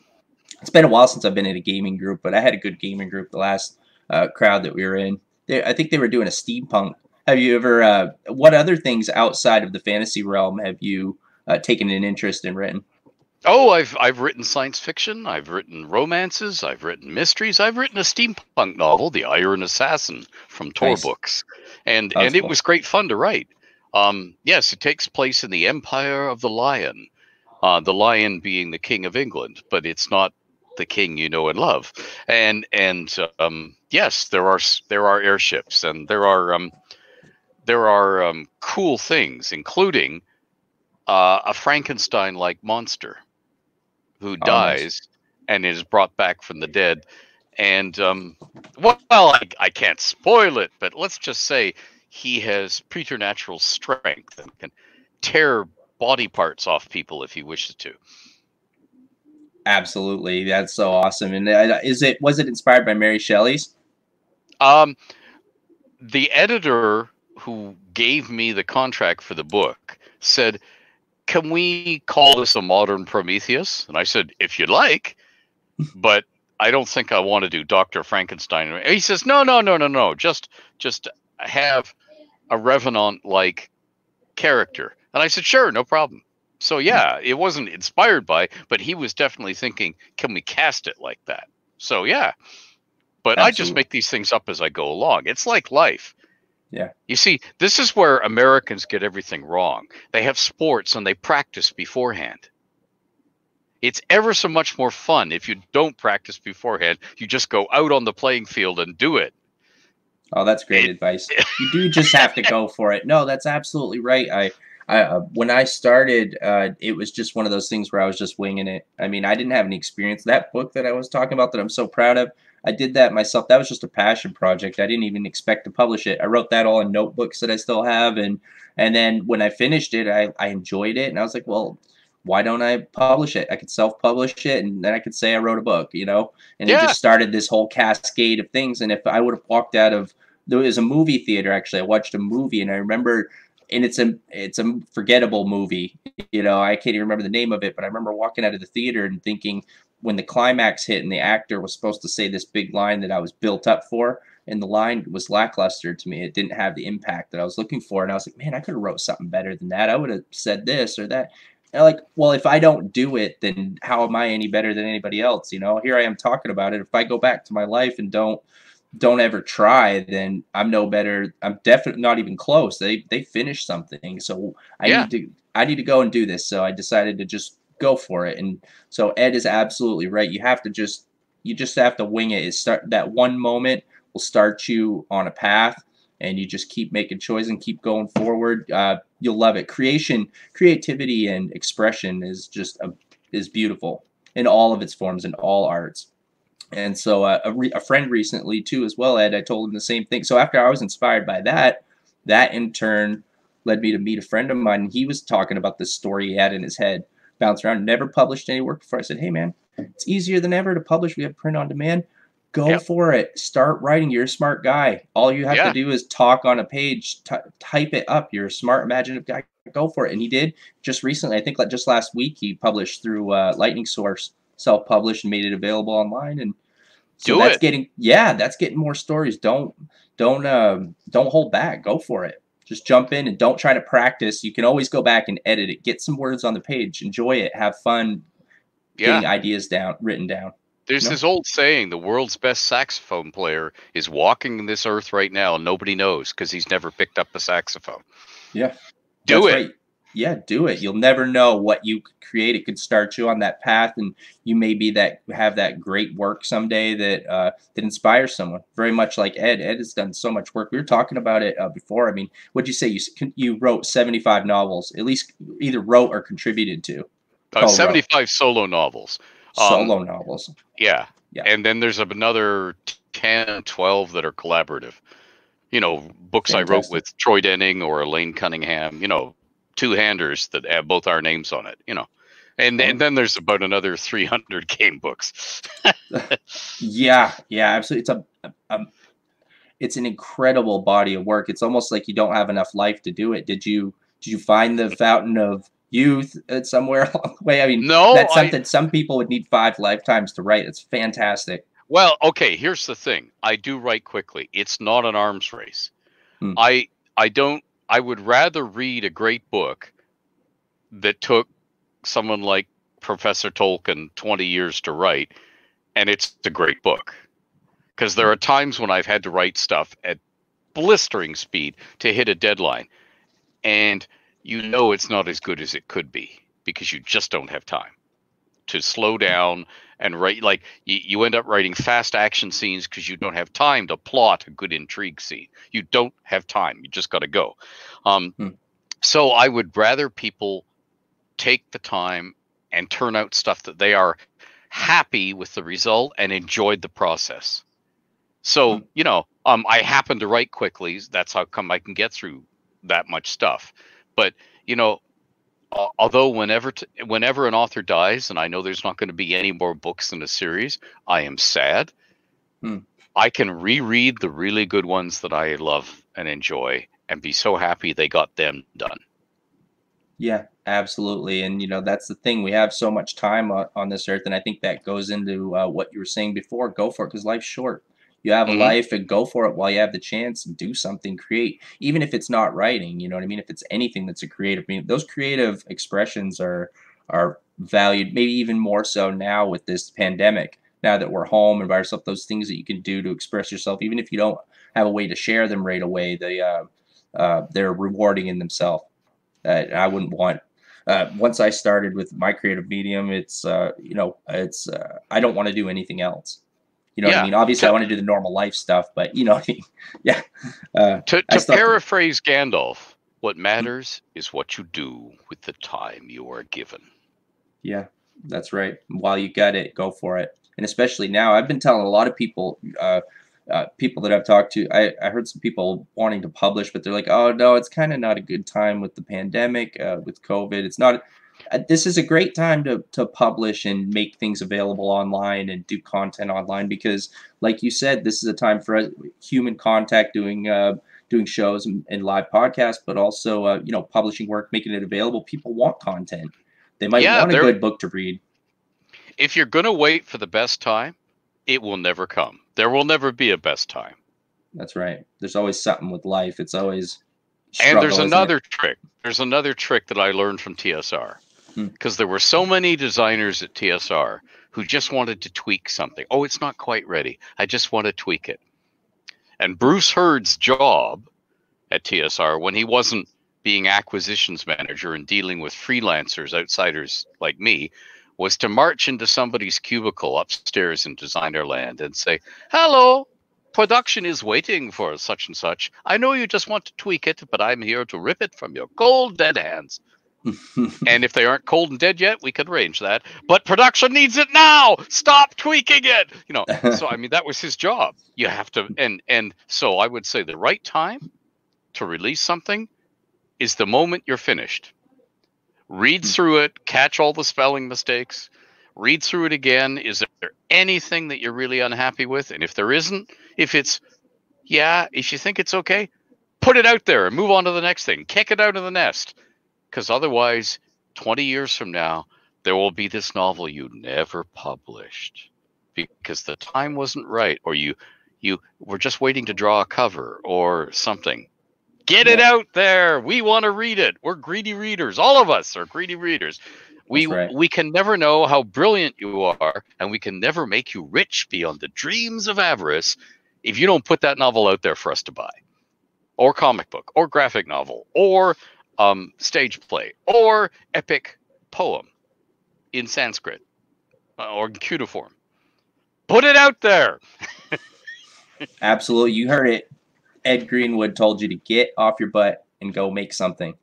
it's been a while since I've been in a gaming group, but I had a good gaming group. The last uh, crowd that we were in, they, I think they were doing a steampunk. Have you ever? Uh, what other things outside of the fantasy realm have you uh, taken an interest in written? Oh, I've I've written science fiction. I've written romances. I've written mysteries. I've written a steampunk novel, The Iron Assassin, from Tor Nice. Books, and That's and it was great fun to write. Um, yes, it takes place in the Empire of the Lion, uh, the Lion being the King of England, but it's not the king you know and love. And and um, yes, there are there are airships and there are um, there are um, cool things, including uh, a Frankenstein-like monster who Oh, nice. dies and is brought back from the dead. And um, well, I, I can't spoil it, but let's just say he has preternatural strength and can tear body parts off people if he wishes to. Absolutely, that's so awesome. And uh, is it was it inspired by Mary Shelley's? Um, the editor who gave me the contract for the book said, "Can we call this a modern Prometheus?" And I said, "If you'd like, but I don't think I want to do Doctor Frankenstein." And he says, "No, no, no, no, no. Just, just have a Revenant-like character." And I said, "Sure, no problem." So yeah, it wasn't inspired by, but he was definitely thinking, "Can we cast it like that?" So yeah. But I just make these things up as I go along. It's like life. Yeah. You see, this is where Americans get everything wrong. They have sports and they practice beforehand. It's ever so much more fun if you don't practice beforehand. You just go out on the playing field and do it. Oh, that's great advice. You do just have to go for it. No, that's absolutely right. I, I uh, when I started, uh, it was just one of those things where I was just winging it. I mean, I didn't have any experience. That book that I was talking about that I'm so proud of, I did that myself. That was just a passion project. I didn't even expect to publish it. I wrote that all in notebooks that I still have, and and then when I finished it, I I enjoyed it, and I was like, well, why don't I publish it? I could self-publish it, and then I could say I wrote a book, you know. And yeah. it just started this whole cascade of things. And if I would have walked out of there was a movie theater actually, I watched a movie, and I remember and it's a it's a forgettable movie. You know, I can't even remember the name of it, but I remember walking out of the theater and thinking when the climax hit and the actor was supposed to say this big line that I was built up for, and the line was lackluster to me. It didn't have the impact that I was looking for, and I was like, man, I could have wrote something better than that. I would have said this or that. And like, well, if I don't do it, then how am I any better than anybody else? You know, here I am talking about it. If I go back to my life and don't don't ever try, then I'm no better. I'm definitely not even close. They they finished something, so I yeah. need to I need to go and do this. So I decided to just go for it. And so Ed is absolutely right. You have to just you just have to wing it. Is start that one moment will start you on a path, and you just keep making choices and keep going forward. Uh, you'll love it. Creation, creativity, and expression is just a, is beautiful in all of its forms in all arts. And so uh, a, re- a friend recently too as well, Ed, I told him the same thing. So after I was inspired by that, that in turn led me to meet a friend of mine. He was talking about the story he had in his head, bounced around, never published any work before. I said, hey man, it's easier than ever to publish. We have print on demand. Go yep. for it. Start writing. You're a smart guy. All you have yeah. to do is talk on a page, type it up. You're a smart, imaginative guy. Go for it. And he did just recently. I think like just last week he published through uh, Lightning Source self-published and made it available online and so Do that's it. getting yeah that's getting more stories don't don't um don't hold back go for it just jump in and don't try to practice. You can always go back and edit it. Get some words on the page. Enjoy it. Have fun getting ideas down written down. There's know? this old saying the world's best saxophone player is walking this earth right now. And nobody knows because he's never picked up a saxophone. Yeah. Do it. right yeah, do it. You'll never know what you could create. It could start you on that path, and you may be that have that great work someday that uh, that inspires someone. Very much like Ed. Ed has done so much work. We were talking about it uh, before. I mean, what'd you say? You you wrote seventy five novels, at least either wrote or contributed to. Uh, seventy five solo novels. Um, solo novels. Yeah. Yeah. And then there's another 10, 12 that are collaborative. You know, books Fantastic. I wrote with Troy Denning or Elaine Cunningham. You know, two handers that have both our names on it, you know. And, and then there's about another 300 game books. yeah, yeah, absolutely. It's a, a, a, it's an incredible body of work. It's almost like you don't have enough life to do it. Did you did you find the fountain of youth somewhere along the way? I mean, no, that's something I, some people would need five lifetimes to write. It's fantastic. Well, okay, here's the thing. I do write quickly. It's not an arms race. Hmm. I I don't I would rather read a great book that took someone like Professor Tolkien 20 years to write, and it's a great book. Because there are times when I've had to write stuff at blistering speed to hit a deadline, and you know it's not as good as it could be because you just don't have time to slow down and write like you, you end up writing fast action scenes because you don't have time to plot a good intrigue scene. You don't have time. You just got to go. Um, hmm. so i would rather people take the time and turn out stuff that they are happy with the result and enjoyed the process. So hmm. you know um, i happen to write quickly. That's how come i can get through that much stuff. But you know although whenever t- whenever an author dies, and I know there's not going to be any more books in a series, I am sad. Hmm. I can reread the really good ones that I love and enjoy, and be so happy they got them done. Yeah, absolutely. And you know that's the thing. We have so much time on, on this earth, and I think that goes into uh, what you were saying before. Go for it because life's short you have mm-hmm. a life and go for it while you have the chance and do something create even if it's not writing you know what i mean if it's anything that's a creative I mean those creative expressions are are valued maybe even more so now with this pandemic now that we're home and by yourself those things that you can do to express yourself even if you don't have a way to share them right away they uh, uh, they're rewarding in themselves uh, i wouldn't want uh, once I started with my creative medium, it's uh, you know, it's uh, I don't want to do anything else. You know yeah. what I mean? Obviously, I want to do the normal life stuff, but you know, yeah. Uh, to to paraphrase Gandalf, what matters mm-hmm. is what you do with the time you are given. Yeah, that's right. While you got it, go for it. and especially now, I've been telling a lot of people. Uh, uh, people that I've talked to, I, I heard some people wanting to publish, but they're like, oh no, it's kind of not a good time with the pandemic, uh, with COVID. It's not. Uh, this is a great time to to publish and make things available online and do content online because, like you said, this is a time for uh, human contact, doing uh, doing shows and, and, live podcasts, but also uh, you know publishing work, making it available. People want content. They might yeah, want a good book to read. If you're going to wait for the best time, it will never come. There will never be a best time. That's right. There's always something with life. It's always struggle, and there's another trick. There's another trick that I learned from TSR because hmm. there were so many designers at TSR who just wanted to tweak something. Oh, it's not quite ready. I just want to tweak it. And Bruce Heard's job at TSR when he wasn't being acquisitions manager and dealing with freelancers, outsiders like me, was to march into somebody's cubicle upstairs in designer land and say, Hello, production is waiting for such and such. I know you just want to tweak it, but I'm here to rip it from your cold, dead hands. and if they aren't cold and dead yet, we can arrange that. But production needs it now. Stop tweaking it. You know. so I mean, that was his job. You have to, and and so I would say the right time to release something is the moment you're finished. Read hmm. through it, catch all the spelling mistakes, read through it again. Is there anything that you're really unhappy with? And if there isn't, if it's, yeah, if you think it's okay, put it out there and move on to the next thing. Kick it out of the nest. Because otherwise, 20 years from now, there will be this novel you never published because the time wasn't right or you you were just waiting to draw a cover or something Get it out there. We want to read it. We're greedy readers. All of us are greedy readers. We right. we can never know how brilliant you are, and we can never make you rich beyond the dreams of avarice if you don't put that novel out there for us to buy, or comic book, or graphic novel, or um, stage play, or epic poem in Sanskrit uh, or cuneiform. Put it out there. Absolutely, you heard it Ed Greenwood told you to get off your butt and go make something.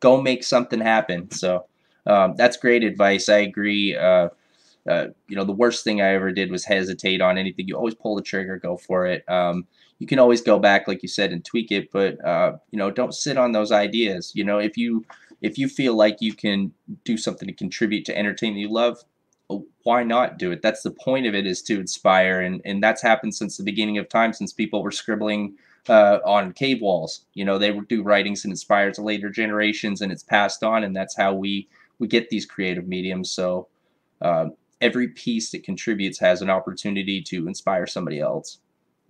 Go make something happen. So um, that's great advice. I agree. Uh, uh, you know, the worst thing I ever did was hesitate on anything. You always pull the trigger, go for it. Um, you can always go back, like you said, and tweak it, but uh, you know, don't sit on those ideas. You know, if you if you feel like you can do something to contribute to entertainment you love, why not do it? That's the point of it is to inspire, and and that's happened since the beginning of time, since people were scribbling uh, on cave walls. You know, they would do writings and inspires later generations, and it's passed on, and that's how we we get these creative mediums. So uh, every piece that contributes has an opportunity to inspire somebody else,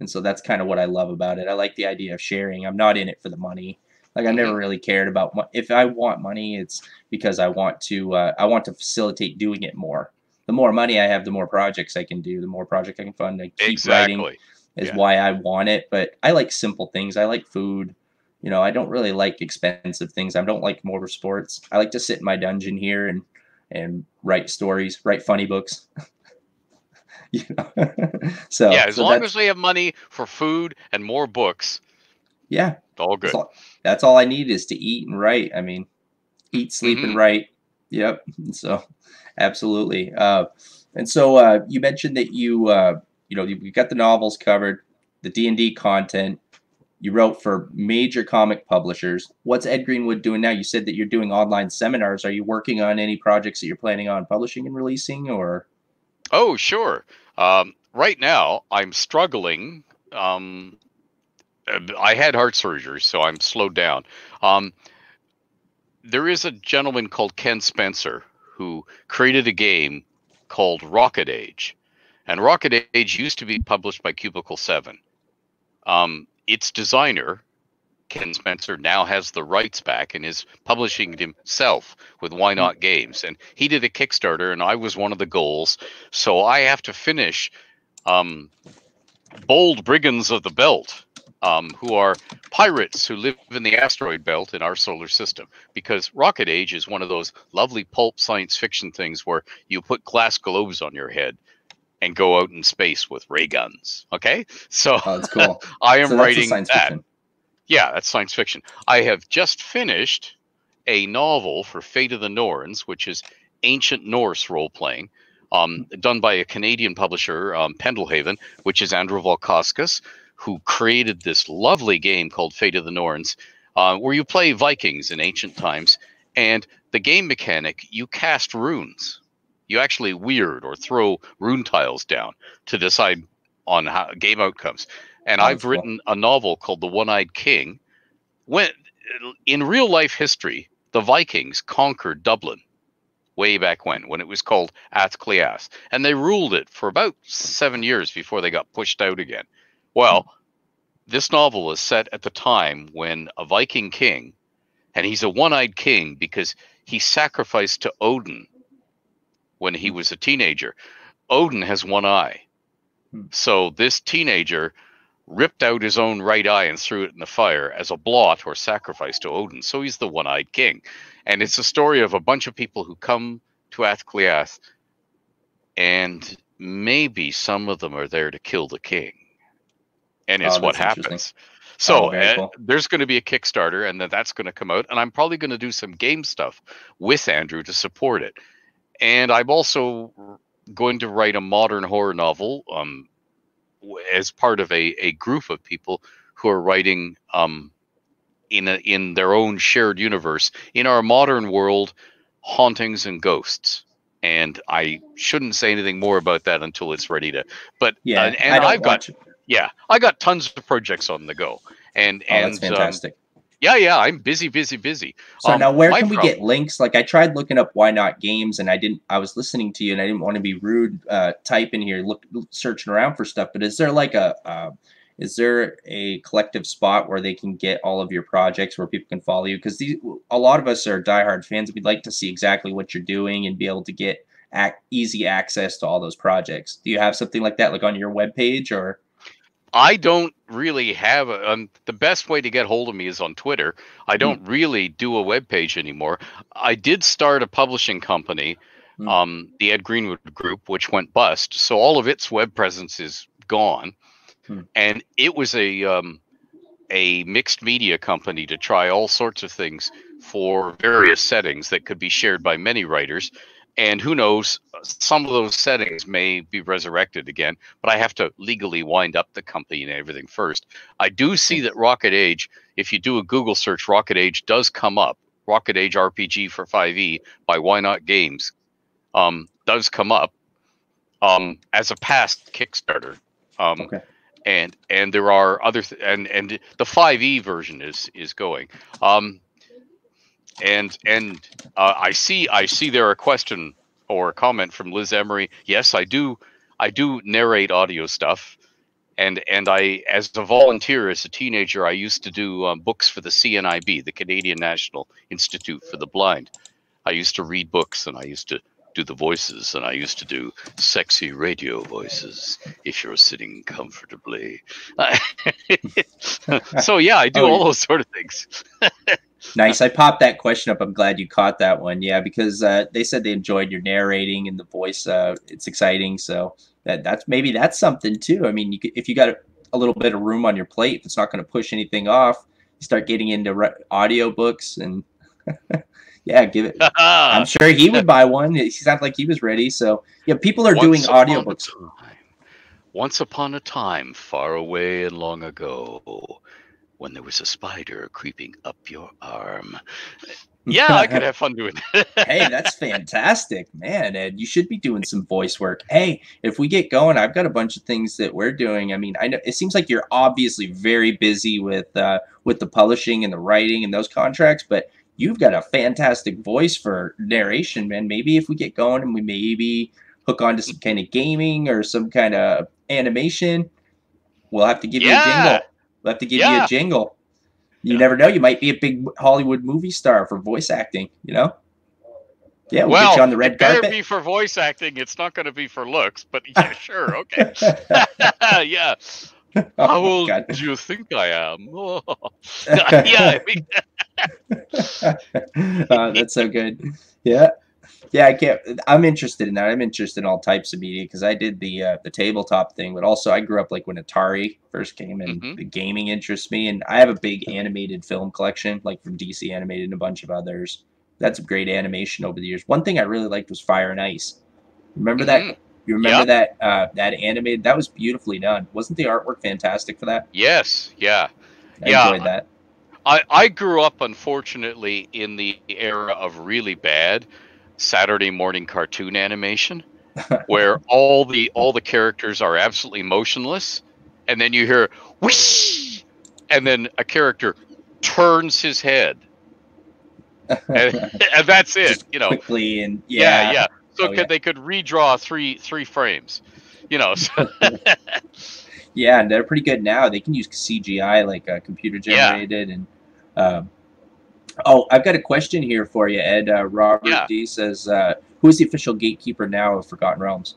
and so that's kind of what I love about it. I like the idea of sharing. I'm not in it for the money. Like I never mm-hmm. really cared about mo- if I want money, it's because I want to uh, I want to facilitate doing it more. The more money I have, the more projects I can do, the more project I can fund. I keep exactly. writing is yeah. why I want it. But I like simple things. I like food. You know, I don't really like expensive things. I don't like motorsports. I like to sit in my dungeon here and and write stories, write funny books. you know, so yeah, as so long as we have money for food and more books, yeah, all good. That's all, that's all, I need is to eat and write. I mean, eat, sleep, mm-hmm. and write. Yep. So, absolutely. Uh, and so uh, you mentioned that you uh, you know, you got the novels covered, the D&D content. You wrote for major comic publishers. What's Ed Greenwood doing now? You said that you're doing online seminars. Are you working on any projects that you're planning on publishing and releasing or? Oh, sure. Um, right now, I'm struggling. Um, I had heart surgery, so I'm slowed down. Um, there is a gentleman called Ken Spencer who created a game called Rocket Age. And Rocket Age used to be published by Cubicle 7. Um, its designer, Ken Spencer, now has the rights back and is publishing it himself with Why Not Games. And he did a Kickstarter, and I was one of the goals. So I have to finish um, Bold Brigands of the Belt, um, who are pirates who live in the asteroid belt in our solar system. Because Rocket Age is one of those lovely pulp science fiction things where you put glass globes on your head and go out in space with ray guns. Okay, so oh, that's cool. I am so writing that. Fiction. Yeah, that's science fiction. I have just finished a novel for Fate of the Norns, which is ancient Norse role playing. um, done by a Canadian publisher, um, Pendelhaven, which is Andrew Valkauskas, who created this lovely game called Fate of the Norns, uh, where you play Vikings in ancient times. And the game mechanic, you cast runes. You actually weird or throw rune tiles down to decide on how game outcomes. And I've written a novel called The One-Eyed King. When in real life history, the Vikings conquered Dublin way back when, when it was called Athcliath, and they ruled it for about seven years before they got pushed out again. Well, this novel is set at the time when a Viking king, and he's a one-eyed king because he sacrificed to Odin when he was a teenager. Odin has one eye. Hmm. So this teenager ripped out his own right eye and threw it in the fire as a blot or sacrifice to Odin. So he's the one eyed king. And it's a story of a bunch of people who come to Athcliath, and maybe some of them are there to kill the king. And it's oh, what happens. So oh, uh, cool. there's going to be a Kickstarter, and then that's going to come out. And I'm probably going to do some game stuff with Andrew to support it. And I'm also going to write a modern horror novel. Um, as part of a, a group of people who are writing um, in a, in their own shared universe in our modern world, hauntings and ghosts. And I shouldn't say anything more about that until it's ready to. But yeah, uh, and I've got it. yeah, I got tons of projects on the go. And oh, and that's um, fantastic. Um, yeah, yeah, I'm busy, busy, busy. So um, now, where can we get links? Like, I tried looking up why not games, and I didn't. I was listening to you, and I didn't want to be rude. Uh, type in here, look, searching around for stuff. But is there like a, uh, is there a collective spot where they can get all of your projects, where people can follow you? Because these, a lot of us are diehard fans. We'd like to see exactly what you're doing and be able to get ac- easy access to all those projects. Do you have something like that, like on your webpage, or? I don't really have a, um, the best way to get hold of me is on Twitter. I hmm. don't mm. really do a web page anymore. I did start a publishing company, mm. um, the Ed Greenwood Group, which went bust. So all of its web presence is gone, mm. and it was a um, a mixed media company to try all sorts of things for various settings that could be shared by many writers and who knows some of those settings may be resurrected again but i have to legally wind up the company and everything first. I do see that rocket age if you do a google search rocket age does come up. Rocket age rpg for 5e by why not games um, does come up um, as a past kickstarter um, okay. and and there are other th- and and the 5e version is is going. Um, and and uh, I see I see there a question or a comment from Liz Emery. Yes, I do I do narrate audio stuff, and and I as a volunteer as a teenager I used to do um, books for the CNIB, the Canadian National Institute for the Blind. I used to read books and I used to do the voices and I used to do sexy radio voices if you're sitting comfortably. so yeah, I do oh, all those sort of things. nice. I popped that question up. I'm glad you caught that one. Yeah, because uh, they said they enjoyed your narrating and the voice. Uh, it's exciting. So that that's maybe that's something too. I mean, you could, if you got a, a, little bit of room on your plate, if it's not going to push anything off, you start getting into re- audio books and yeah, give it. I'm sure he would buy one. He sounded like he was ready. So yeah, people are Once doing audiobooks. Once upon a time, far away and long ago, when there was a spider creeping up your arm. Yeah, I could have fun doing that. hey, that's fantastic, man. Ed, you should be doing some voice work. Hey, if we get going, I've got a bunch of things that we're doing. I mean, I know it seems like you're obviously very busy with uh, with the publishing and the writing and those contracts, but you've got a fantastic voice for narration, man. Maybe if we get going and we maybe hook on to some kind of gaming or some kind of animation, we'll have to give yeah. you a jingle. We'll have to give yeah. you a jingle. You yeah. never know. You might be a big Hollywood movie star for voice acting. You know. Yeah, we'll, well get you on the red it better carpet. be for voice acting. It's not going to be for looks, but yeah, sure, okay. yeah. Oh, How old God. do you think I am? Oh. yeah. I mean... uh, that's so good. Yeah yeah, I can't. I'm interested in that. I'm interested in all types of media because I did the uh, the tabletop thing, but also I grew up like when Atari first came, and mm-hmm. the gaming interests me. And I have a big animated film collection, like from DC Animated and a bunch of others. That's a great animation over the years. One thing I really liked was Fire and Ice. Remember that? Mhm. You remember Yep. that uh, that animated? That was beautifully done. Wasn't the artwork fantastic for that? Yes, yeah. I Yeah. enjoyed that. I, I grew up, unfortunately, in the era of really bad Saturday morning cartoon animation, where all the all the characters are absolutely motionless, and then you hear whoosh, and then a character turns his head, and, and that's it. Just You know, quickly and yeah, yeah, yeah. So Oh, could yeah. they could redraw three three frames, you know? So, Yeah, and they're pretty good now. They can use CGI, like uh, computer Yeah. generated, and um, oh, I've got a question here for you, Ed. Uh, Robert Yeah. D says, uh, "Who is the official gatekeeper now of Forgotten Realms?"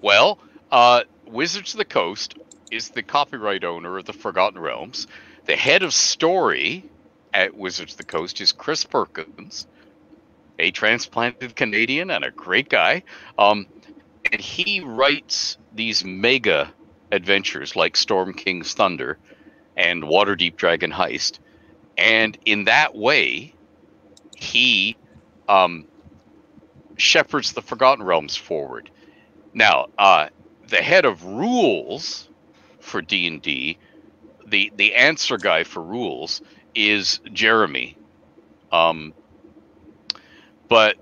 Well, uh, Wizards of the Coast is the copyright owner of the Forgotten Realms. The head of story at Wizards of the Coast is Chris Perkins, a transplanted Canadian and a great guy. Um, and he writes these mega adventures like Storm King's Thunder and Waterdeep Dragon Heist. And in that way, he um, shepherds the Forgotten Realms forward. Now, uh, the head of rules for D and D, the the answer guy for rules is Jeremy, um, but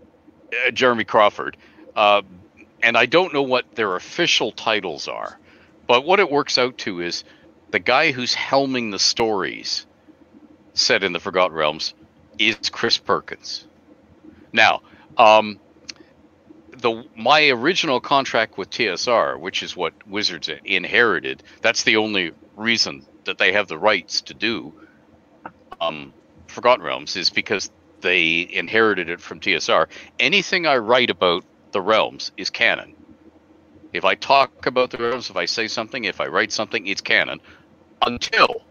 uh, Jeremy Crawford, uh, and I don't know what their official titles are, but what it works out to is the guy who's helming the stories set in the Forgotten Realms is Chris Perkins. Now, um, the my original contract with TSR, which is what Wizards inherited, that's the only reason that they have the rights to do um, Forgotten Realms is because they inherited it from TSR. Anything I write about the realms is canon. If I talk about the realms, if I say something, if I write something, it's canon until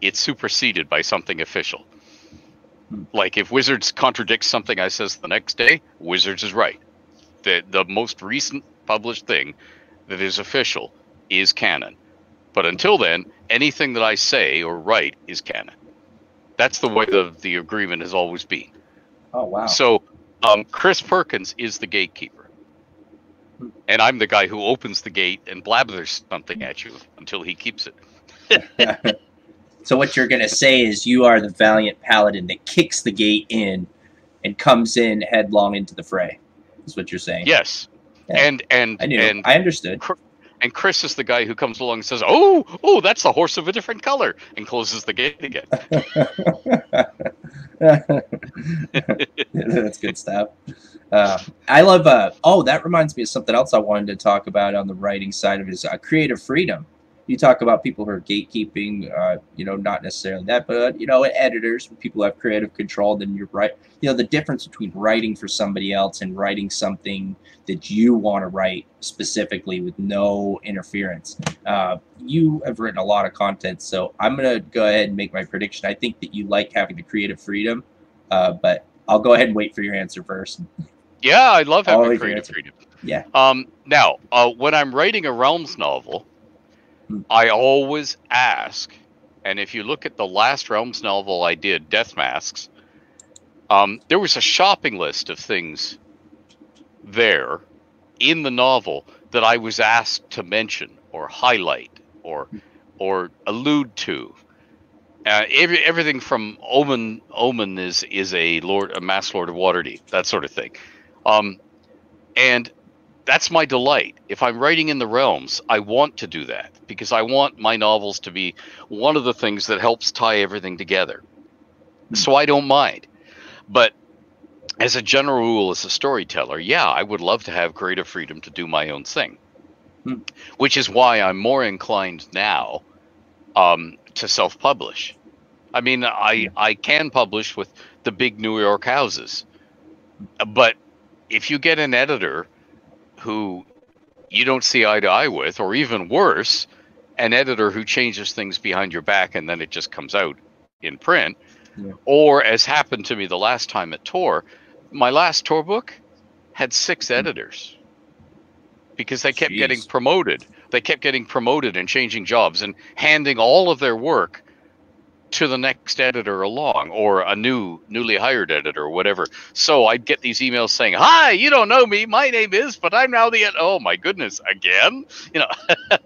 it's superseded by something official. Hmm. Like if Wizards contradicts something I says the next day, Wizards is right. The the most recent published thing that is official is canon. But until then, anything that I say or write is canon. That's the way the, the agreement has always been. Oh wow! So um, Chris Perkins is the gatekeeper. Hmm. And I'm the guy who opens the gate and blabbers something at you until he keeps it. so what you're gonna say is you are the valiant paladin that kicks the gate in and comes in headlong into the fray. Is what you're saying? Yes. Yeah. And and I knew. and I understood. and Chris is the guy who comes along and says, "Oh, oh, that's the horse of a different color," and closes the gate again. That's good stuff. Uh, I love. Uh, oh, that reminds me of something else I wanted to talk about on the writing side of it is uh, creative freedom. You talk about people who are gatekeeping. Uh, you know, not necessarily that, but you know, editors, people who have creative control. Then you're right. You know, the difference between writing for somebody else and writing something that you want to write specifically with no interference. Uh, you have written a lot of content, so I'm gonna go ahead and make my prediction. I think that you like having the creative freedom, uh, but I'll go ahead and wait for your answer first. Yeah, I love having Always creative freedom. Yeah. Um, now, uh, when I'm writing a Realms novel. I always ask, and if you look at the last Realms novel I did, Death Masks, um, there was a shopping list of things there in the novel that I was asked to mention or highlight or or allude to. Uh, every, everything from Omen Omen is is a lord a mass lord of Waterdeep that sort of thing, um, and that's my delight. If I'm writing in the realms, I want to do that because I want my novels to be one of the things that helps tie everything together. So I don't mind. But as a general rule, as a storyteller, yeah, I would love to have greater freedom to do my own thing. Hmm. Which is why I'm more inclined now um, to self-publish. I mean, I I can publish with the big New York houses, but if you get an editor who you don't see eye to eye with, or even worse, an editor who changes things behind your back and then it just comes out in print, Yeah. or as happened to me the last time at Tor, my last Tor book had six hmm. editors because they kept getting promoted. They kept getting promoted and changing jobs and handing all of their work to the next editor along or a new newly hired editor or whatever. So I'd get these emails saying, "Hi, you don't know me. My name is, but I'm now the ed-. oh my goodness, again." You know.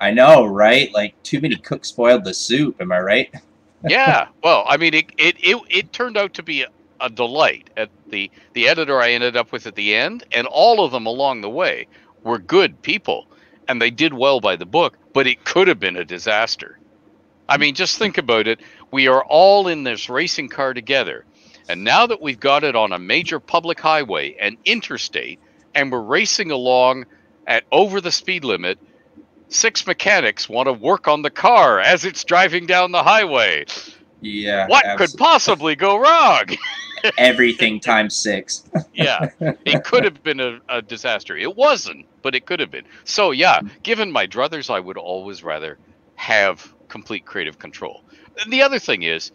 I know, right? Like too many cooks spoiled the soup. Am I right? yeah. Well, I mean, it it it, it turned out to be a, a delight. At the the editor I ended up with at the end, and all of them along the way were good people, and they did well by the book. But it could have been a disaster. I mean, just think about it. We are all in this racing car together. And now that we've got it on a major public highway and interstate, and we're racing along at over the speed limit, six mechanics want to work on the car as it's driving down the highway. Yeah. What absolutely. could possibly go wrong? Everything times six. yeah. It could have been a, a, disaster. It wasn't, but it could have been. So, yeah, given my druthers, I would always rather have complete creative control. And the other thing is,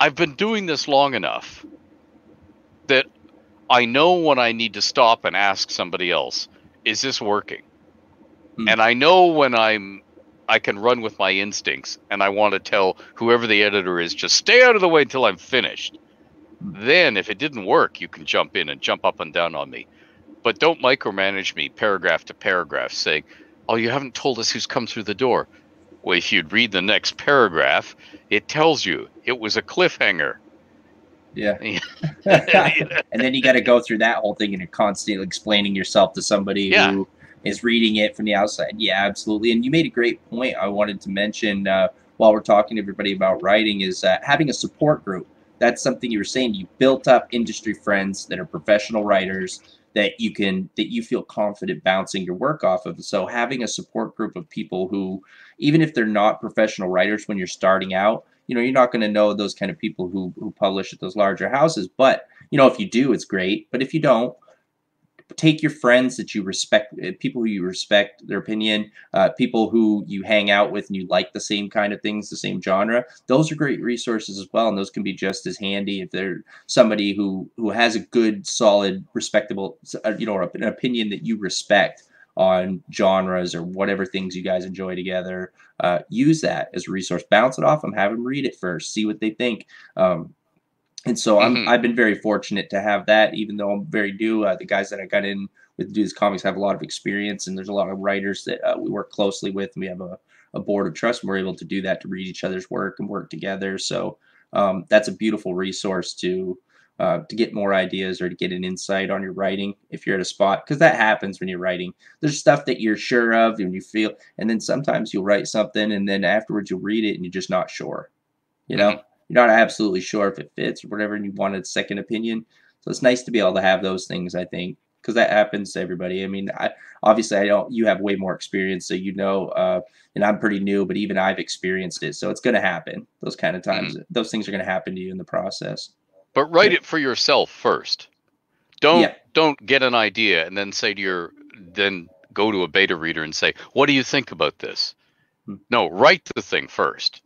I've been doing this long enough that I know when I need to stop and ask somebody else, is this working? Hmm. And I know when I'm I can run with my instincts and I want to tell whoever the editor is just stay out of the way until I'm finished. Hmm. Then if it didn't work, you can jump in and jump up and down on me. But don't micromanage me paragraph to paragraph saying, "Oh, you haven't told us who's come through the door." Well, if you'd read the next paragraph, it tells you it was a cliffhanger. Yeah. and then you got to go through that whole thing and you're constantly explaining yourself to somebody yeah. who is reading it from the outside. Yeah, absolutely. And you made a great point. I wanted to mention uh, while we're talking to everybody about writing is uh, having a support group. That's something you were saying. You built up industry friends that are professional writers that you can that you feel confident bouncing your work off of. So having a support group of people who, even if they're not professional writers when you're starting out, you know, you're not going to know those kind of people who who publish at those larger houses. But you know, if you do, it's great. But if you don't, take your friends that you respect, uh, people who you respect their opinion, uh, people who you hang out with and you like the same kind of things, the same genre. Those are great resources as well, and those can be just as handy if they're somebody who who has a good, solid, respectable, uh, you know, an opinion that you respect on genres or whatever things you guys enjoy together. Uh, use that as a resource. Bounce it off them. Have them read it first. See what they think. Um, and so I'm mm-hmm. I've been very fortunate to have that, even though I'm very new. Uh, the guys that I got in with Dudes Comics have a lot of experience, and there's a lot of writers that uh, we work closely with. And we have a, a board of trust, and we're able to do that to read each other's work and work together. So um, that's a beautiful resource to uh, to get more ideas or to get an insight on your writing if you're at a spot because that happens when you're writing. There's stuff that you're sure of and you feel, and then sometimes you'll write something and then afterwards you'll read it and you're just not sure. You know. Mm-hmm you're not absolutely sure if it fits or whatever, and you want a second opinion. So it's nice to be able to have those things, I think, because that happens to everybody. I mean, I, obviously, I don't. You have way more experience, so you know. Uh, and I'm pretty new, but even I've experienced it, so it's going to happen. Those kind of times, mm-hmm. those things are going to happen to you in the process. But write yeah. it for yourself first. Don't yeah. don't get an idea and then say to your then go to a beta reader and say, "What do you think about this?" Hmm. No, write the thing first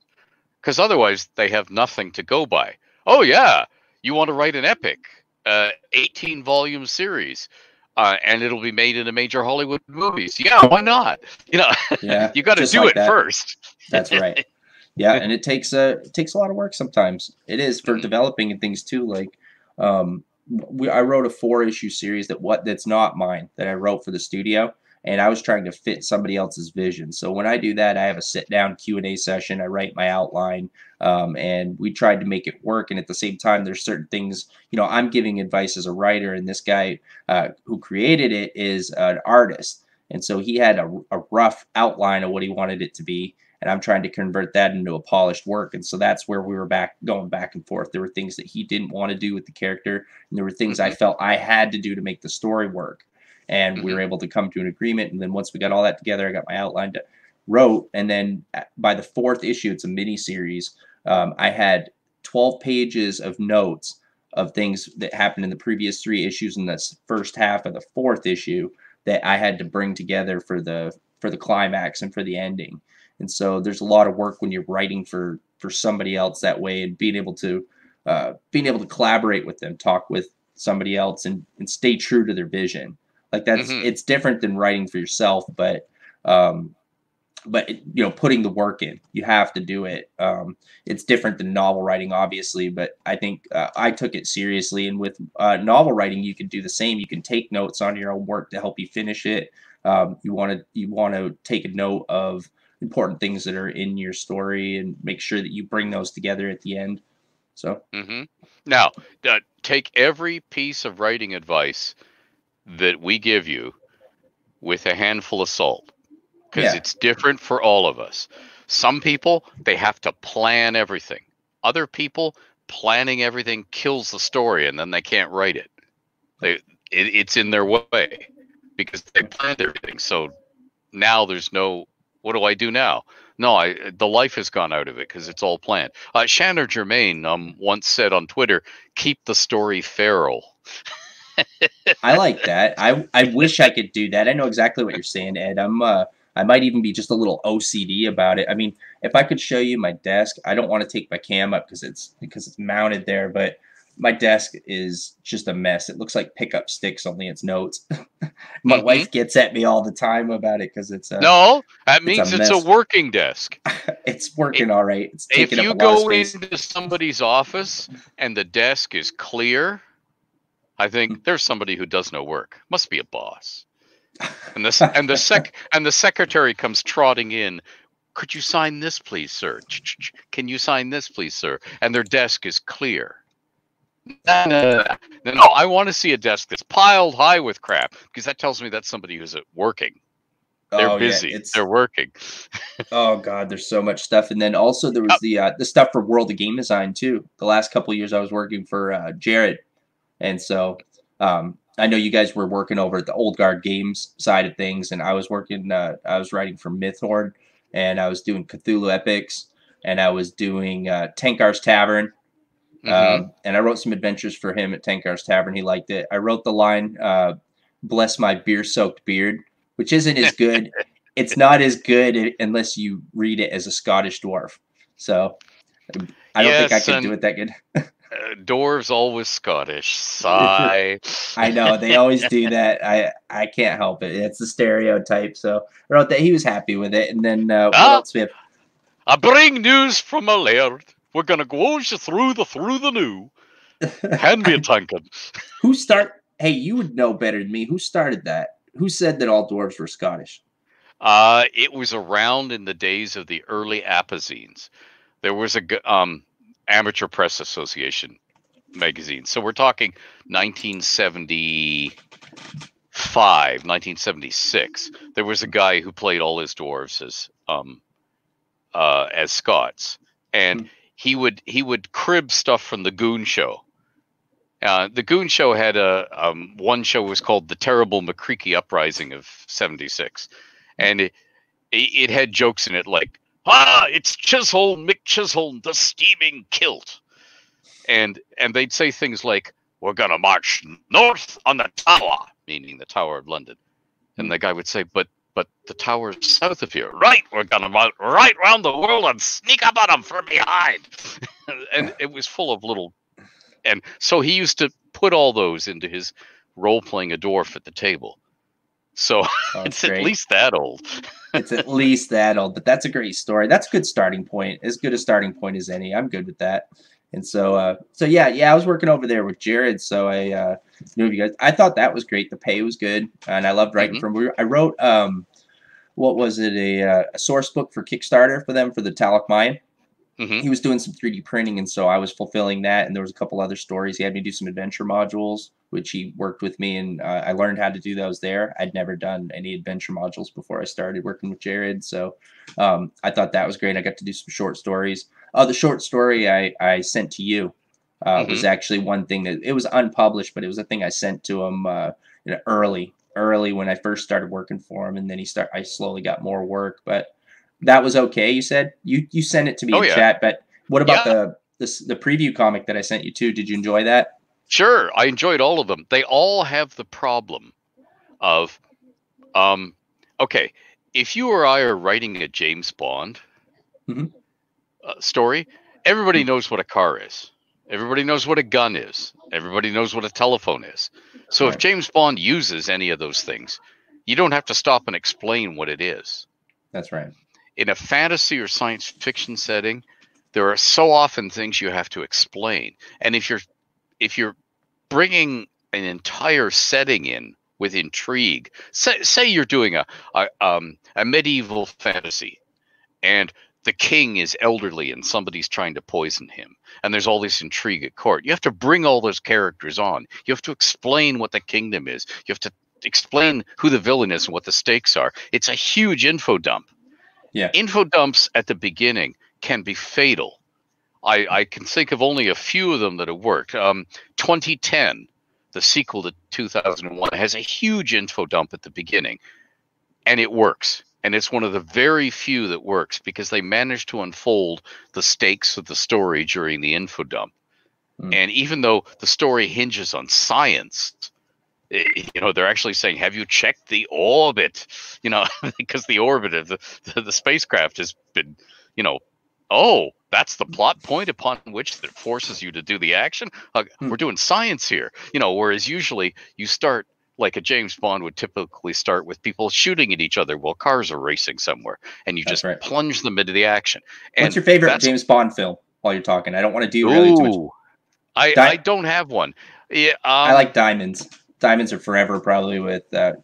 because otherwise they have nothing to go by. Oh yeah, you want to write an epic, uh, 18 volume series, uh, and it'll be made into major Hollywood movies. Yeah, why not? You know, yeah, you got to do like it that. first. That's right. Yeah, and it takes a it takes a lot of work sometimes. It is for mm-hmm. developing and things too. Like, um, we, I wrote a four issue series that what that's not mine that I wrote for the studio and I was trying to fit somebody else's vision. So when I do that, I have a sit down Q and A session. I write my outline, um, and we tried to make it work. And at the same time, there's certain things, you know, I'm giving advice as a writer, and this guy uh, who created it is an artist, and so he had a, a rough outline of what he wanted it to be. And I'm trying to convert that into a polished work. And so that's where we were back going back and forth. There were things that he didn't want to do with the character, and there were things I mm-hmm. felt I had to do to make the story work and mm-hmm. we were able to come to an agreement. And then once we got all that together, I got my outline to wrote, and then by the fourth issue, it's a mini series. Um, I had 12 pages of notes of things that happened in the previous three issues in this first half of the fourth issue that I had to bring together for the for the climax and for the ending. And so there's a lot of work when you're writing for for somebody else that way and being able to uh, being able to collaborate with them, talk with somebody else, and and stay true to their vision. Like that's mm-hmm. it's different than writing for yourself, but um, but you know, putting the work in, you have to do it. Um, it's different than novel writing, obviously, but I think uh, I took it seriously. And with uh, novel writing, you can do the same. You can take notes on your own work to help you finish it. Um, you want to you want to take a note of important things that are in your story and make sure that you bring those together at the end. So mm-hmm. now uh, take every piece of writing advice that we give you with a handful of salt because yeah. it's different for all of us. Some people, they have to plan everything. Other people, planning everything kills the story and then they can't write it. They, it it's in their way because they planned everything. So now there's no, what do I do now? No, I the life has gone out of it because it's all planned. Uh, Shanna Germain um, once said on Twitter, "Keep the story feral." I like that. I I wish I could do that. I know exactly what you're saying, Ed. I'm uh, I might even be just a little OCD about it. I mean, if I could show you my desk, I don't want to take my cam up because it's because it's mounted there, but my desk is just a mess. It looks like pickup sticks, only it's notes. my mm-hmm. wife gets at me all the time about it because it's a no. That means it's a, it's a working desk. it's working all right. It's if you go into somebody's office and the desk is clear, I think mm. there's somebody who does no work. Must be a boss. And the and the sec and the secretary comes trotting in. Could you sign this, please, sir? Can you sign this, please, sir? And their desk is clear. No, no, no, no. I want to see a desk that's piled high with crap because that tells me that's somebody who's working. They're oh, busy. Yeah, They're working. oh God, there's so much stuff. And then also there was the uh, the stuff for World of Game Design too. The last couple years I was working for uh, Jared, and so um, I know you guys were working over at the Old Guard Games side of things, and I was working. Uh, I was writing for Mythhorn, and I was doing Cthulhu Epics, and I was doing uh, Tankar's Tavern, mm-hmm. um, and I wrote some adventures for him at Tankar's Tavern. He liked it. I wrote the line uh, "Bless my beer-soaked beard," which isn't as good. it's not as good unless you read it as a Scottish dwarf. So I don't yes, think I can do it that good. Uh, dwarves always Scottish. Sigh. I know they always do that. I I can't help it. It's a stereotype. So I wrote that he was happy with it, and then uh, what ah, else we have? I bring news from a laird. We're gonna go through the through the new. Hand me a tankard. Who start? Hey, you would know better than me. Who started that? Who said that all dwarves were Scottish? Uh, it was around in the days of the early Apazines. There was a um Amateur Press Association magazine. So we're talking 1975, 1976. There was a guy who played all his dwarves as um uh as Scots, and mm. He would he would crib stuff from the Goon Show. Uh, the Goon Show had a um, one show was called the Terrible McCreaky Uprising of '76, and it, it had jokes in it like ah, it's Chisholm, Mick Chisholm, the steaming kilt. And and they'd say things like, We're gonna march north on the tower, meaning the Tower of London. And the guy would say, But but the tower's south of here. Right, we're gonna march right round the world and sneak up on them from behind. and it was full of little and so he used to put all those into his role playing a dwarf at the table. So oh, it's great. at least that old. it's at least that old, but that's a great story. That's a good starting point. As good a starting point as any. I'm good with that. And so, uh, so yeah, yeah, I was working over there with Jared. So I uh, knew you guys. I thought that was great. The pay was good, and I loved writing mm-hmm. from. I wrote, um, what was it, a, uh, a source book for Kickstarter for them for the Talak Mine. Mm-hmm. He was doing some 3D printing, and so I was fulfilling that. And there was a couple other stories. He had me do some adventure modules, which he worked with me, and uh, I learned how to do those there. I'd never done any adventure modules before I started working with Jared, so um, I thought that was great. I got to do some short stories. Uh, the short story I, I sent to you uh, mm-hmm. was actually one thing that it was unpublished, but it was a thing I sent to him uh, you know, early, early when I first started working for him, and then he start. I slowly got more work, but that was okay. You said you you sent it to me oh, in yeah. chat, but what about yeah. the, the the preview comic that I sent you to? Did you enjoy that? Sure, I enjoyed all of them. They all have the problem of, um, okay, if you or I are writing a James Bond mm-hmm. Uh, story, everybody mm-hmm. knows what a car is. Everybody knows what a gun is. Everybody knows what a telephone is. So right. if James Bond uses any of those things, you don't have to stop and explain what it is. That's right. in a fantasy or science fiction setting, there are so often things you have to explain. And if you're if you're bringing an entire setting in with intrigue, say, say you're doing a a, um, a medieval fantasy, and the king is elderly and somebody's trying to poison him and there's all this intrigue at court. You have to bring all those characters on. You have to explain what the kingdom is. You have to explain who the villain is and what the stakes are. It's a huge info dump. Yeah. info dumps at the beginning can be fatal. I i can think of only a few of them that have worked. Um 2010 the sequel to 2001 has a huge info dump at the beginning and it works and it's one of the very few that works because they managed to unfold the stakes of the story during the info dump. Hmm. And even though the story hinges on science, eh, you know, they're actually saying, "Have you checked the orbit?" You know, because the orbit of the, the the spacecraft has been, you know, oh, that's the plot point upon which that forces you to do the action. Uh, Hmm. We're doing science here, you know. Whereas usually you start like a James Bond would typically start with people shooting at each other while cars are racing somewhere, and you That's just right. plunge them into the action. And What's your favorite James Bond film? While you're talking, I don't want to do really too much. I, Di- I don't have one. Yeah, um, I like Diamonds. Diamonds are forever, probably with uh,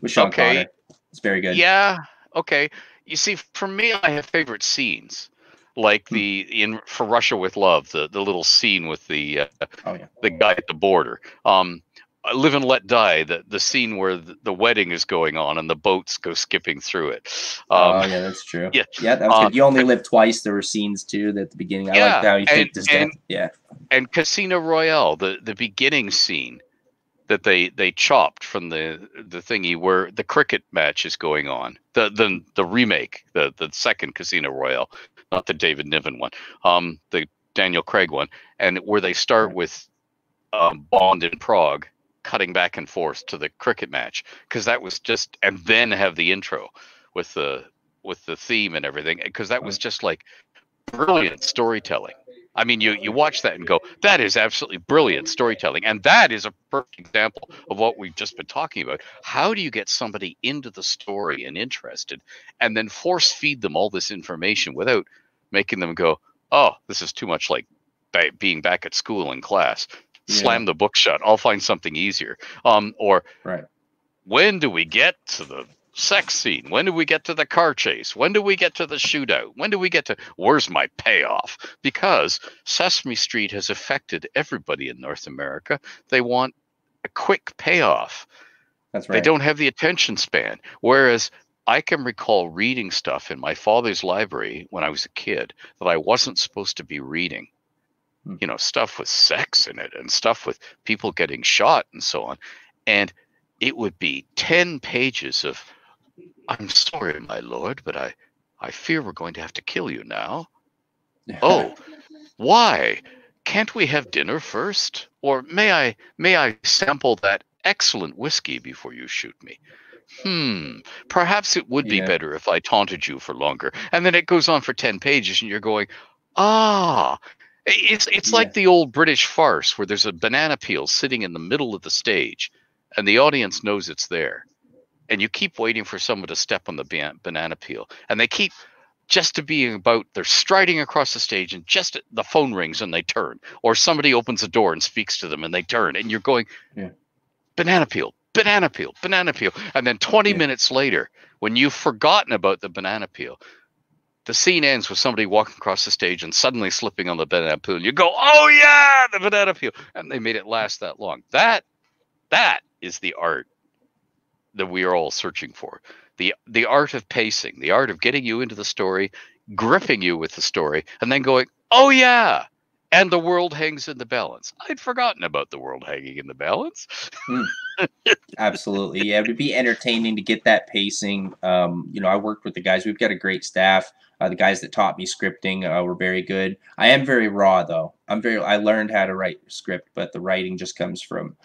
with Sean Okay. Connery. It's very good. Yeah. Okay. You see, for me, I have favorite scenes, like Hmm. the in for Russia with Love, the the little scene with the uh, Oh yeah. the guy at the border. Um, Live and Let Die, the the scene where the, the wedding is going on and the boats go skipping through it. oh Um, yeah, that's true. yeah. yeah, that was Um, good. You only live twice. There were scenes too that at the beginning. I Yeah, like how he and- faked his death. Yeah, and Casino Royale, the the beginning scene that they they chopped from the the thingy where the cricket match is going on. The the the remake, the the second Casino Royale, not the David Niven one, um, the Daniel Craig one, and where they start with um, Bond in Prague cutting back and forth to the cricket match because that was just and then have the intro with the with the theme and everything because that was just like brilliant storytelling I mean, you you watch that and go, that is absolutely brilliant storytelling, and that is a perfect example of what we've just been talking about. How do you get somebody into the story and interested, and then force feed them all this information without making them go, oh, this is too much like being back at school in class. Yeah. Slam the book shut. I'll find something easier. Um, or right. when do we get to the sex scene? When do we get to the car chase? When do we get to the shootout? When do we get to where's my payoff? Because Sesame Street has affected everybody in North America. They want a quick payoff. That's right. They don't have the attention span. Whereas I can recall reading stuff in my father's library when I was a kid that I wasn't supposed to be reading. Hmm. You know, stuff with sex in it and stuff with people getting shot and so on. And it would be 10 pages of, I'm sorry, my lord, but I, I fear we're going to have to kill you now. Oh, why? Can't we have dinner first? Or may I may I sample that excellent whiskey before you shoot me? Hmm. Perhaps it would be Yeah. better if I taunted you for longer. And then it goes on for 10 pages and you're going, "Ah, it's it's Yeah. like the old British farce where there's a banana peel sitting in the middle of the stage and the audience knows it's there. And you keep waiting for someone to step on the ban- banana peel and they keep just to being about they're striding across the stage and just the phone rings and they turn or somebody opens a door and speaks to them and they turn and you're going Yeah. banana peel banana peel banana peel and then 20 Yeah. minutes later when you've forgotten about the banana peel the scene ends with somebody walking across the stage and suddenly slipping on the banana peel and you go oh yeah the banana peel and they made it last that long that that is the art that we are all searching for the the art of pacing the art of getting you into the story gripping you with the story and then going oh yeah and the world hangs in the balance i'd forgotten about the world hanging in the balance Absolutely. Yeah, it would be entertaining to get that pacing. Um, you know, I worked with the guys. We've got a great staff. Uh, the guys that taught me scripting uh, were very good. I am very raw though. I'm very. I learned how to write script, but the writing just comes from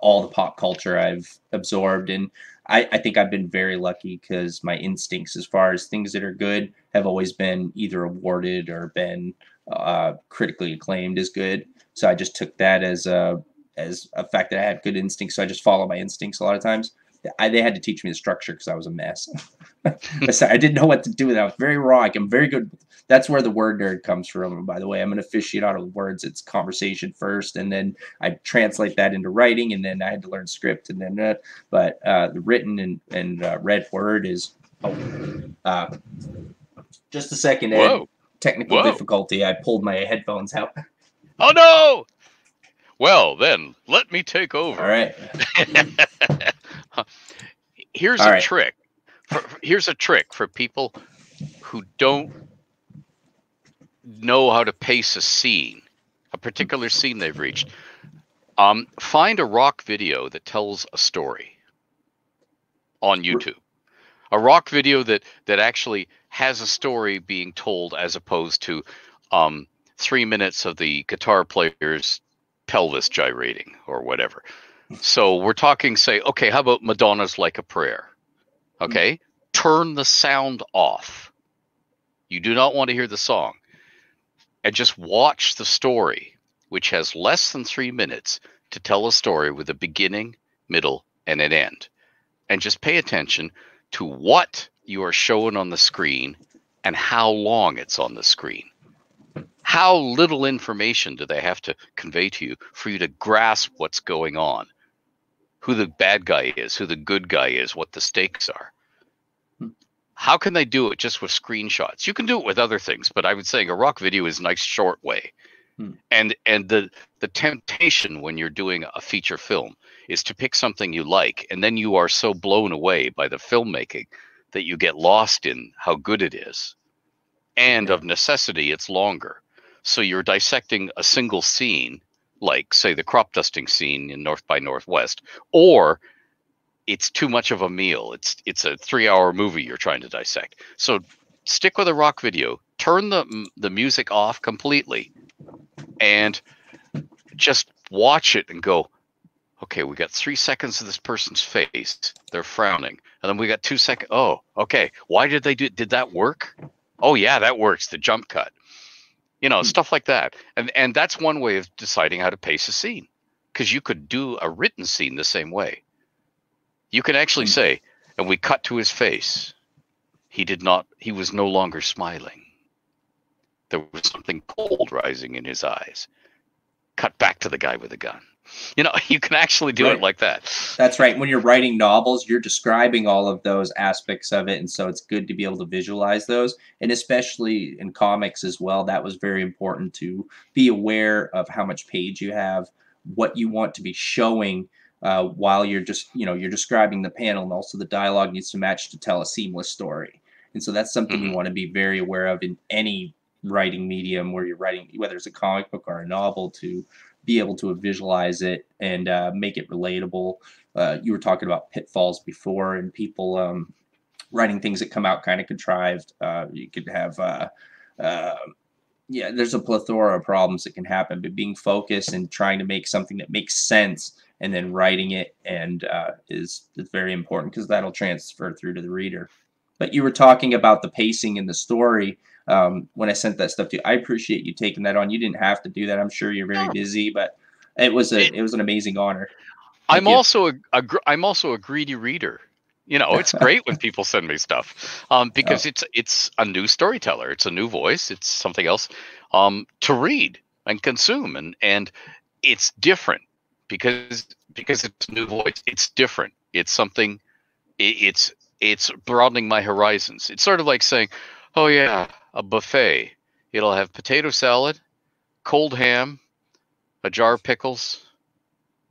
all the pop culture I've absorbed, and I, I think I've been very lucky because my instincts, as far as things that are good, have always been either awarded or been uh, critically acclaimed as good. So I just took that as a as a fact that I have good instincts. So I just follow my instincts a lot of times. I, they had to teach me the structure because I was a mess. I didn't know what to do with that. I was very raw. I'm very good. That's where the word nerd comes from. by the way, I'm an aficionado of words. It's conversation first, and then I translate that into writing, and then I had to learn script, and then uh, but uh, the written and and uh, read word is. Oh, uh, just a second, Ed. Whoa. Technical Whoa. difficulty. I pulled my headphones out. Oh no! Well, then let me take over. All right. here's All a right. trick. For, here's a trick for people who don't know how to pace a scene, a particular scene they've reached. Um, find a rock video that tells a story on YouTube. A rock video that that actually has a story being told as opposed to um, three minutes of the guitar player's pelvis gyrating or whatever. So we're talking, say, okay, how about Madonna's Like a Prayer? Okay, mm-hmm. turn the sound off. You do not want to hear the song. And just watch the story, which has less than three minutes to tell a story with a beginning, middle, and an end. And just pay attention to what you are showing on the screen and how long it's on the screen how little information do they have to convey to you for you to grasp what's going on? Who the bad guy is, who the good guy is, what the stakes are. Hmm. How can they do it just with screenshots? You can do it with other things, but I would say a rock video is a nice short way. Hmm. And and the the temptation when you're doing a feature film is to pick something you like, and then you are so blown away by the filmmaking that you get lost in how good it is. And of necessity, it's longer. So you're dissecting a single scene, like say the crop dusting scene in North by Northwest, or it's too much of a meal. It's it's a three hour movie you're trying to dissect. So stick with a rock video. Turn the the music off completely, and just watch it and go. Okay, we got three seconds of this person's face. They're frowning, and then we got two seconds. Oh, okay. Why did they do? Did that work? Oh yeah, that works. The jump cut you know, hmm. stuff like that. And and that's one way of deciding how to pace a scene, because you could do a written scene the same way. You can actually hmm. say, and we cut to his face. He did not. He was no longer smiling. There was something cold rising in his eyes. Cut back to the guy with the gun. You know, you can actually do right. it like that. That's right. When you're writing novels, you're describing all of those aspects of it. And so it's good to be able to visualize those. And especially in comics as well, that was very important to be aware of how much page you have, what you want to be showing uh, while you're just, you know, you're describing the panel. And also the dialogue needs to match to tell a seamless story. And so that's something mm-hmm. you want to be very aware of in any writing medium where you're writing, whether it's a comic book or a novel, to be able to visualize it and uh, make it relatable. Uh, you were talking about pitfalls before and people um, writing things that come out kind of contrived. Uh, you could have, uh, uh, yeah, there's a plethora of problems that can happen, but being focused and trying to make something that makes sense and then writing it and uh, is, is very important because that'll transfer through to the reader. But you were talking about the pacing in the story um, when I sent that stuff to you. I appreciate you taking that on. You didn't have to do that. I'm sure you're very busy, but it was a it, was an amazing honor. Thank I'm you. also a, a I'm also a greedy reader. You know, it's great when people send me stuff um, because oh. it's it's a new storyteller. It's a new voice. It's something else um, to read and consume, and and it's different because because it's a new voice. It's different. It's something. It, it's it's broadening my horizons. It's sort of like saying, "Oh yeah, a buffet. It'll have potato salad, cold ham, a jar of pickles,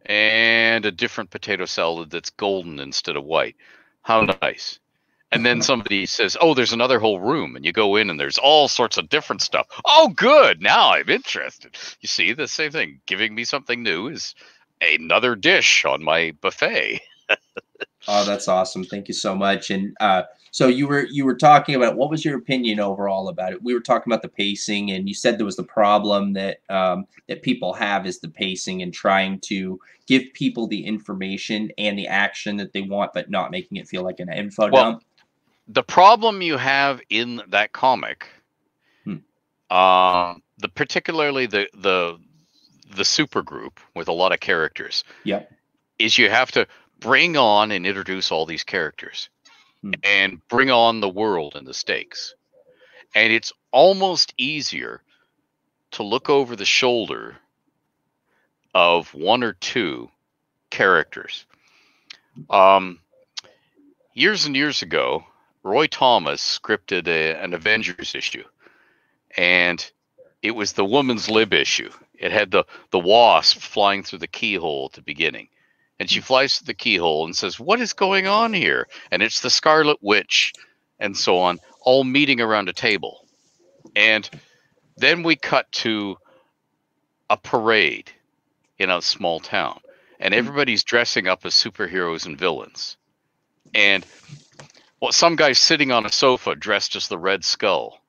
and a different potato salad that's golden instead of white. How nice. And then somebody says, Oh, there's another whole room. And you go in and there's all sorts of different stuff. Oh, good. Now I'm interested. You see, the same thing. Giving me something new is another dish on my buffet. oh, that's awesome. Thank you so much. And uh, so you were you were talking about what was your opinion overall about it? We were talking about the pacing, and you said there was the problem that um, that people have is the pacing and trying to give people the information and the action that they want, but not making it feel like an info well, dump. The problem you have in that comic, hmm. uh, the particularly the the the super group with a lot of characters, yeah, is you have to bring on and introduce all these characters Hmm. and bring on the world and the stakes. And it's almost easier to look over the shoulder of one or two characters. Um, years and years ago, Roy Thomas scripted a, an Avengers issue, and it was the woman's lib issue. It had the the wasp flying through the keyhole at the beginning, and she hmm. flies to the keyhole and says, "What is going on here?" And it's the Scarlet Witch, and so on, all meeting around a table, and then we cut to a parade in a small town, and hmm. everybody's dressing up as superheroes and villains, and well, some guy's sitting on a sofa dressed as the Red Skull,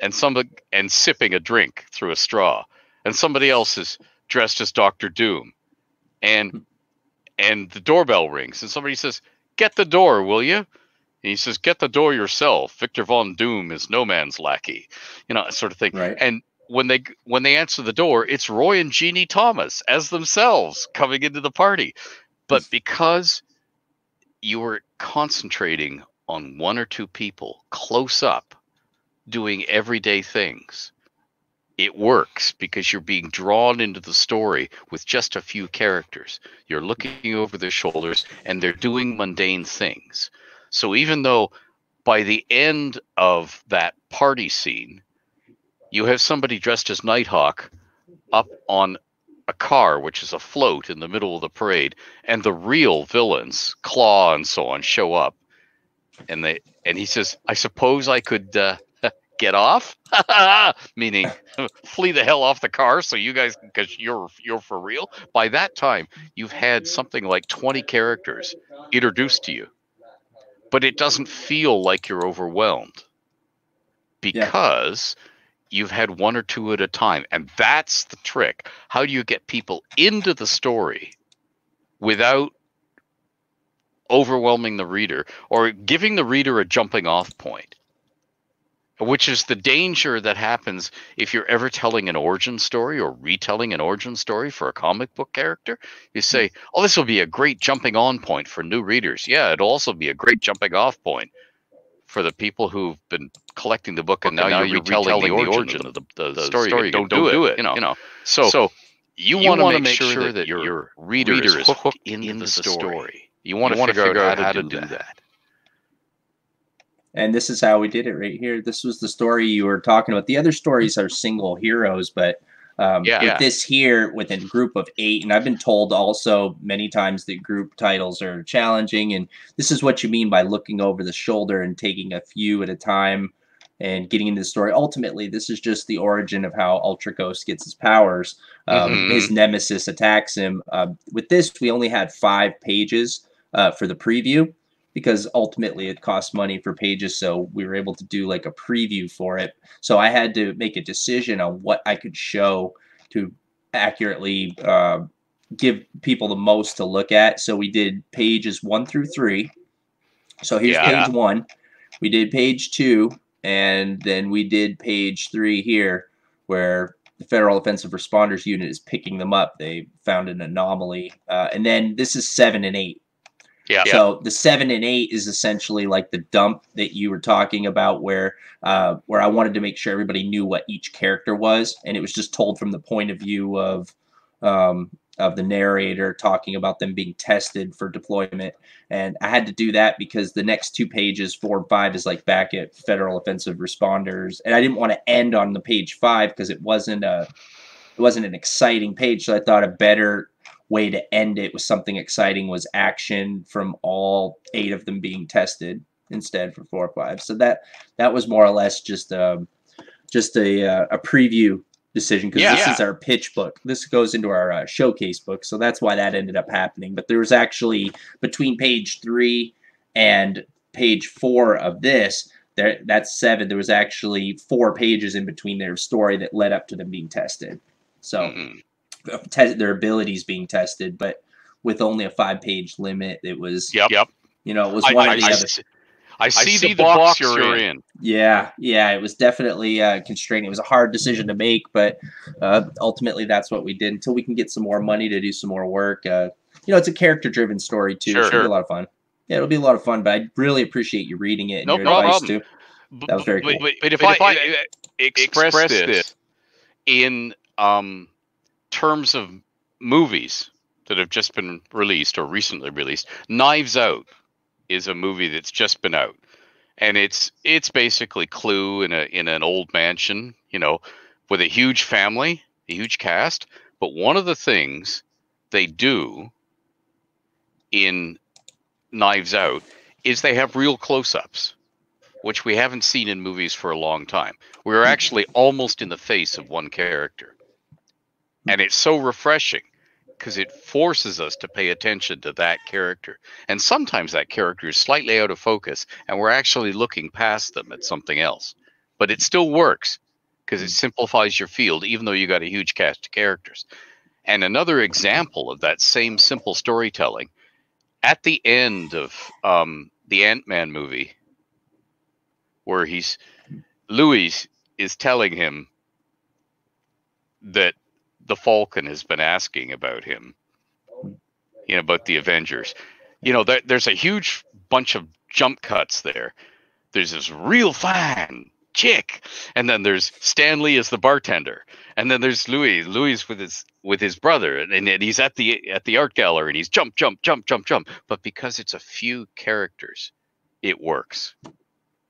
and some and sipping a drink through a straw, and somebody else is dressed as Doctor Doom, and hmm. And the doorbell rings, and somebody says, "Get the door, will you?" And he says, "Get the door yourself." Victor Von Doom is no man's lackey, you know, sort of thing. Right. And when they when they answer the door, it's Roy and Jeannie Thomas as themselves coming into the party, but because you were concentrating on one or two people close up doing everyday things it works because you're being drawn into the story with just a few characters. You're looking over their shoulders and they're doing mundane things. So even though by the end of that party scene you have somebody dressed as nighthawk up on a car which is afloat in the middle of the parade and the real villains claw and so on show up. And they and he says i suppose i could uh, get off? Meaning flee the hell off the car so you guys because you're you're for real? By that time you've had something like 20 characters introduced to you but it doesn't feel like you're overwhelmed because you've had one or two at a time and that's the trick. How do you get people into the story without overwhelming the reader or giving the reader a jumping off point which is the danger that happens if you're ever telling an origin story or retelling an origin story for a comic book character. You hmm. say, "Oh, this will be a great jumping on point for new readers." Yeah, it'll also be a great jumping off point for the people who've been collecting the book and now, you're, retelling, the origin, of the, the, the story. story. Don't, Don't do, do it. it, You know. you know. So, so you, you want to make, make sure, sure that, that your your reader, reader is hooked, hooked into, into the story. story. You want to wanna figure, out how to do that. And this is how we did it right here. This was the story you were talking about. The other stories are single heroes, but um, Yeah. with Yeah. this here, with a group of eight, and I've been told also many times that group titles are challenging, and this is what you mean by looking over the shoulder and taking a few at a time and getting into the story. Ultimately, this is just the origin of how Ultra Ghost gets his powers. Um, Mhm. His nemesis attacks him. Um, with this, we only had five pages uh, for the preview because ultimately it costs money for pages so we were able to do like a preview for it. So i had to make a decision on what i could show to accurately uh, give people the most to look at. So we did pages one through three. So here's Yeah. page one. We did page two and then we did page three here where the federal offensive responders unit is picking them up. They found an anomaly uh, and then this is seven and eight Yeah. so the seven and eight is essentially like the dump that you were talking about, where uh, where I wanted to make sure everybody knew what each character was, and it was just told from the point of view of um, of the narrator talking about them being tested for deployment. And I had to do that because the next two pages, four and five, is like back at federal offensive responders, and I didn't want to end on the page five because it wasn't a it wasn't an exciting page. So I thought a better way to end it with something exciting was action from all eight of them being tested instead for four or five. So that that was more or less just um just a uh, a preview decision because Yeah. this is our pitch book. This goes into our uh, showcase book, so that's why that ended up happening. But there was actually between page three and page four of this. There, that's seven. There was actually four pages in between their story that led up to them being tested. So Mhm. Te- their abilities being tested, but with only a five page limit, it was Yep. Yep. you know it was I, one I, or the I other. s- I see, the, box, you're in. Yeah, yeah, it was definitely uh, constraining. It was a hard decision to make, but uh, ultimately that's what we did until we can get some more money to do some more work. Uh, you know, it's a character driven story too. Sure. It should be a lot of fun. Yeah, it'll be a lot of fun. But I really appreciate you reading it and No your advice problem. too. That was very but, cool. But, but if, I, uh, express, this in um, terms of movies that have just been released or recently released, Knives Out is a movie that's just been out, and it's it's basically Clue in a in an old mansion, you know, with a huge family, a huge cast. But one of the things they do in Knives Out is they have real close-ups which we haven't seen in movies for a long time. We're actually almost in the face of one character. And it's so refreshing because it forces us to pay attention to that character. And sometimes that character is slightly out of focus and we're actually looking past them at something else. But it still works because it simplifies your field, even though you got a huge cast of characters. And another example of that same simple storytelling at the end of um, the Ant Man movie, where he's Luis is telling him that the Falcon has been asking about him, you know, about the Avengers. You know, there, there's a huge bunch of jump cuts there. There's this real fine chick, and then there's Stanley as the bartender, and then there's Luis, Luis with his with his brother, and, and he's at the at the art gallery, and he's jump, jump, jump, jump, jump. But because it's a few characters, it works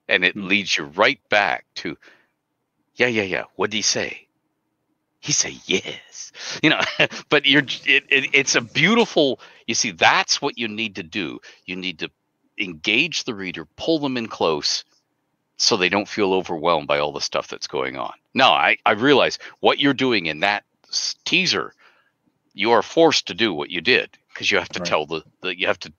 and it Hmm. leads you right back to yeah yeah yeah what did he say he said yes. You know but you're it, it, it's a beautiful you see that's what you need to do. You need to engage the reader pull them in close so they don't feel overwhelmed by all the stuff that's going on. No i i realize what you're doing in that teaser you are forced to do what you did because you have to Right. tell the, the you have to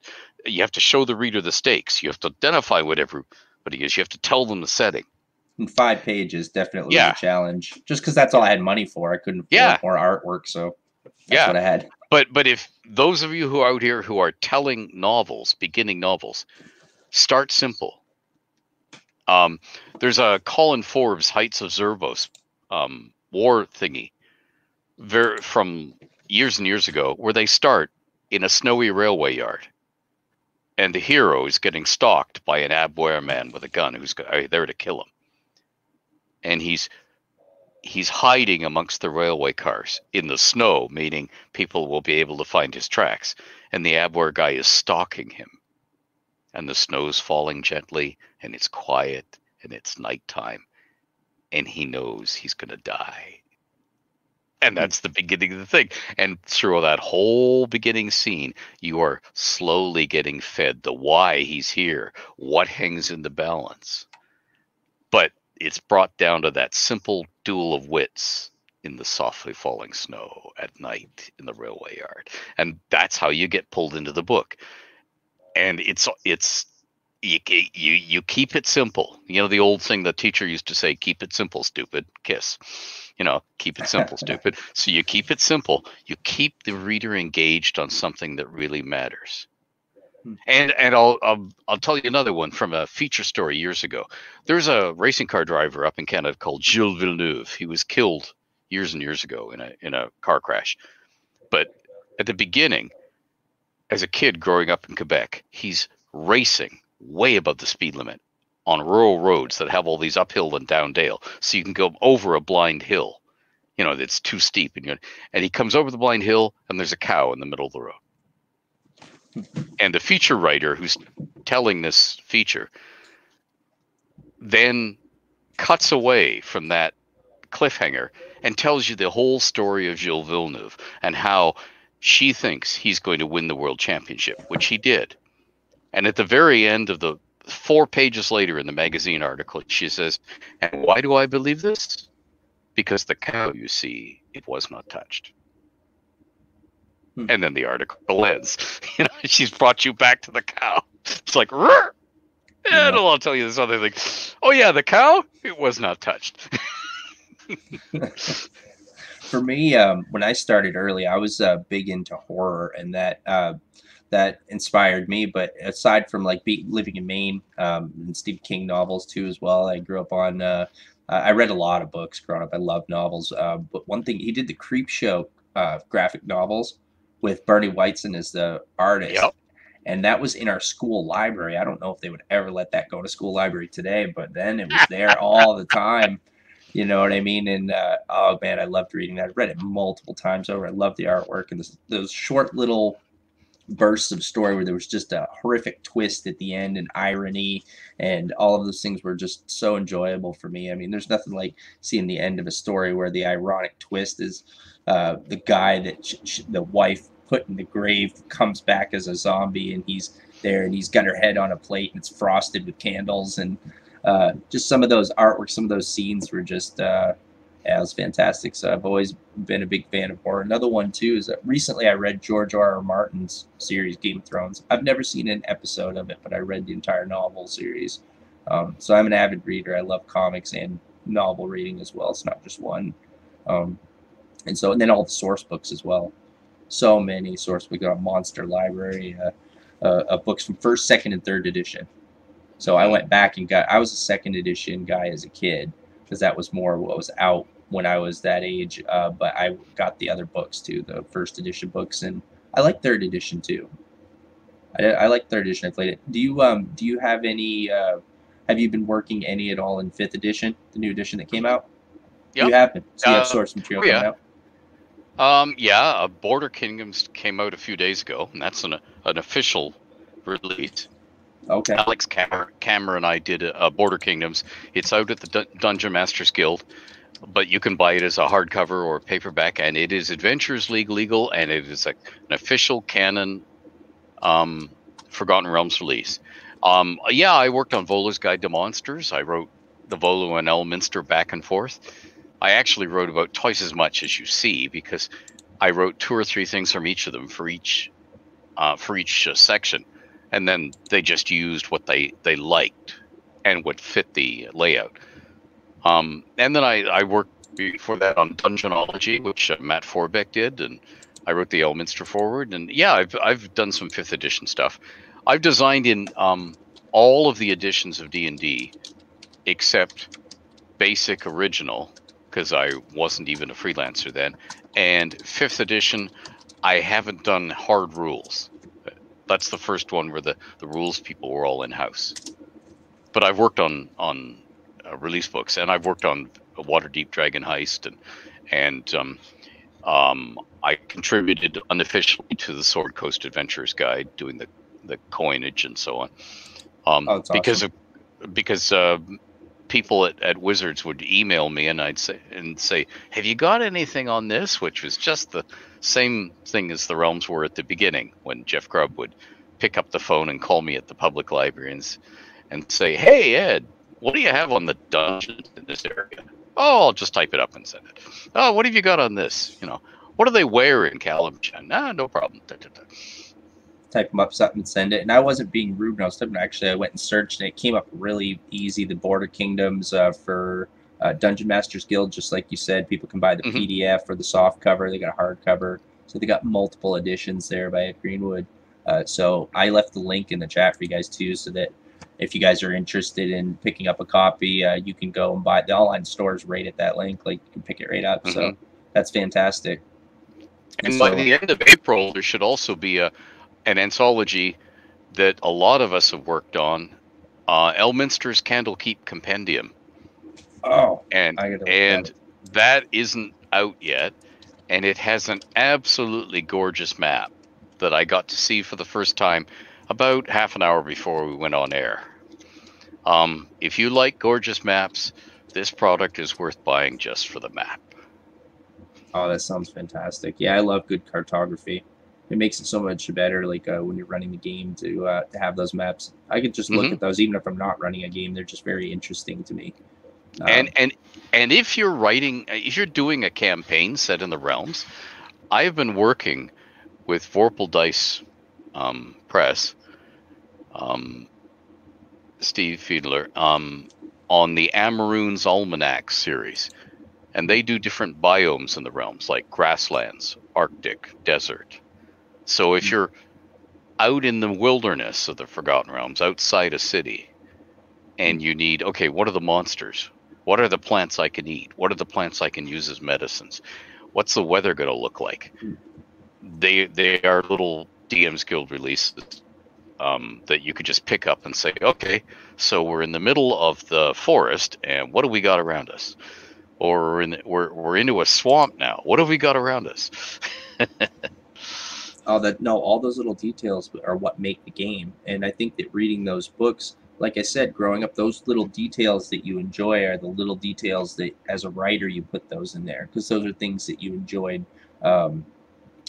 you have to show the reader the stakes. You have to identify what everybody is. You have to tell them the setting. In five pages, definitely Yeah. was a challenge. Just because that's all I had money for. I couldn't afford Yeah. more artwork, so that's Yeah. what I had. but but if those of you who are out here who are telling novels beginning novels start simple um there's a colin forbes heights of zervos um war thingy ver- from years and years ago where they start in a snowy railway yard and the hero is getting stalked by an abwehr man with a gun who's go- there to kill him and he's he's hiding amongst the railway cars in the snow, meaning people will be able to find his tracks. And the Abwehr guy is stalking him. And the snow's falling gently, and it's quiet, and it's nighttime. And he knows he's going to die. And that's the beginning of the thing. And through that whole beginning scene, you are slowly getting fed the why he's here, what hangs in the balance. But it's brought down to that simple duel of wits in the softly falling snow at night in the railway yard. And that's how you get pulled into the book. And it's it's you you you keep it simple. You know the old thing the teacher used to say keep it simple stupid. Kiss. You know keep it simple stupid. So you keep it simple. You keep the reader engaged on something that really matters. Hmm. and and I'll, I'll I'll tell you another one from a feature story years ago. There's a racing car driver up in Canada called Gilles Villeneuve. He was killed years and years ago in a in a car crash. But at the beginning, as a kid growing up in Quebec, he's racing way above the speed limit on rural roads that have all these uphill and down dale, so you can go over a blind hill. You know that's too steep, and you and he comes over the blind hill, and there's a cow in the middle of the road. And the feature writer who's telling this feature then cuts away from that cliffhanger and tells you the whole story of Gilles Villeneuve and how she thinks he's going to win the world championship, which he did. And at the very end of the four pages later in the magazine article, she says, And why do I believe this? Because the cow, you see, it was not touched. Hmm. And then the article ends. You know, she's brought you back to the cow. It's like, "Rrr!" Yeah. and I'll tell you this other thing. Oh yeah, the cow, it was not touched. For me, um, when I started early, I was uh, big into horror, and that uh, that inspired me. But aside from like be, living in Maine um, and Stephen King novels too, as well, I grew up on. Uh, I I read a lot of books growing up. I love novels. Uh, but one thing he did the Creepshow uh, graphic novels. With Bernie Wrightson as the artist. Yep. And that was in our school library. I don't know if they would ever let that go to school library today, but then it was there all the time. You know what I mean? And uh, oh man, I loved reading that. I read it multiple times over. I loved the artwork and this, those short little bursts of story where there was just a horrific twist at the end and irony and all of those things were just so enjoyable for me. I mean, there's nothing like seeing the end of a story where the ironic twist is uh, the guy that sh- sh- the wife put in the grave comes back as a zombie and he's there and he's got her head on a plate and it's frosted with candles and uh, just some of those artwork, some of those scenes were just uh, yeah, it was fantastic. So I've always been a big fan of horror. Another one too is that recently I read George R. R. Martin's series Game of Thrones. I've never seen an episode of it, but I read the entire novel series. Um, so I'm an avid reader. I love comics and novel reading as well. It's not just one. Um, and so and then all the source books as well. So many source We Got a monster library uh, uh, of books from first, second, and third edition. So I went back and got. I was a second edition guy as a kid because that was more what was out when I was that age. Uh, but I got the other books too, the first edition books, and I like third edition too. I, I like third edition. I played it. Do you um do you have any? Uh, have you been working any at all in fifth edition, the new edition that came out? Yep. You have been. So you have Uh, source material oh, yeah. out. Um, yeah, uh, Border Kingdoms came out a few days ago, and that's an an official release. Okay. Alex Kammer, Kammer and I did uh, Border Kingdoms. It's out at the Dun- Dungeon Masters Guild, but you can buy it as a hardcover or paperback, and it is Adventures League legal, and it is a, an official canon um, Forgotten Realms release. Um, yeah, I worked on Volo's Guide to Monsters. I wrote the Volo and Elminster back and forth. I actually wrote about twice as much as you see because I wrote two or three things from each of them for each uh, for each uh, section, and then they just used what they they liked and would fit the layout. Um, and then I, I worked before that on Dungeonology, which uh, Matt Forbeck did, and I wrote the Elminster foreword. And yeah, I've I've done some fifth edition stuff. I've designed in um, all of the editions of D and D except basic original because I wasn't even a freelancer then, and fifth edition. I haven't done hard rules. That's the first one where the, the rules people were all in house. But I've worked on on uh, release books, and I've worked on Waterdeep Dragon Heist, and and um, um, I contributed unofficially to the Sword Coast Adventures Guide, doing the the coinage and so on. Um, Oh, that's because of because uh, people at, at Wizards would email me, and I'd say and say, "Have you got anything on this?" Which was just the same thing as the realms were at the beginning when Jeff Grubb would pick up the phone and call me at the public library and, say, "Hey Ed, what do you have on the dungeons in this area?" Oh, I'll just type it up and send it. Oh, what have you got on this? You know, what do they wear in Calimshan? Ah, no problem. Da, da, da. Type them up something and send it. And I wasn't being rude when I was typing. Actually, I went and searched, and it came up really easy. The Border Kingdoms uh, for uh, Dungeon Masters Guild, just like you said, people can buy the Mhm. PDF or the soft cover. They got a hard cover, so they got multiple editions there by Greenwood. Uh, so I left the link in the chat for you guys too, so that if you guys are interested in picking up a copy, uh, you can go and buy it. the online stores right at that link. Like you can pick it right up. So Mhm. that's fantastic. And So- by the end of April, there should also be a an anthology that a lot of us have worked on, uh, Elminster's Candlekeep Compendium, Oh, and I gotta look and that that isn't out yet, and it has an absolutely gorgeous map that I got to see for the first time about half an hour before we went on air. Um, if you like gorgeous maps, this product is worth buying just for the map. Oh, that sounds fantastic. Yeah, I love good cartography. It makes it so much better, like uh, when you're running the game, to uh, to have those maps. I could just look Mhm. at those, even if I'm not running a game. They're just very interesting to me. Um, and and and if you're writing if you're doing a campaign set in the realms i've been working with vorpal dice um, press um, steve fiedler um, on the amaroons almanac series and they do different biomes in the realms like grasslands arctic desert so if you're out in the wilderness of the forgotten realms outside a city and you need okay what are the monsters what are the plants I can eat? What are the plants I can use as medicines? What's the weather going to look like? they they are little DM's Guild releases um, that you could just pick up and say, okay, so we're in the middle of the forest, and what do we got around us? Or we're in we're we're into a swamp now. What have we got around us? oh, that no, all those little details are what make the game, and I think that reading those books, like I said, growing up, those little details that you enjoy are the little details that, as a writer, you put those in there because those are things that you enjoyed um,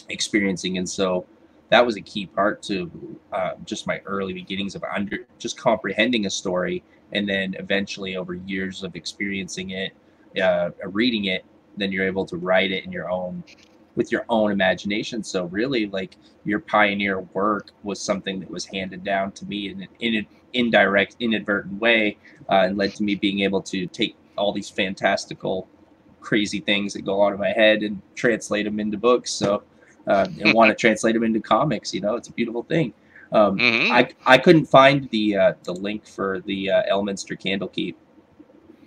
experiencing, and so that was a key part to uh, just my early beginnings of under just comprehending a story and then eventually over years of experiencing it uh, reading it then you're able to write it in your own with your own imagination so really like your pioneer work was something that was handed down to me in an, in an indirect inadvertent way uh, and led to me being able to take all these fantastical crazy things that go on in my head and translate them into books so uh, and want to translate them into comics. You know, it's a beautiful thing. Um, mm-hmm. I I couldn't find the uh, the link for the uh, Elminster Candlekeep.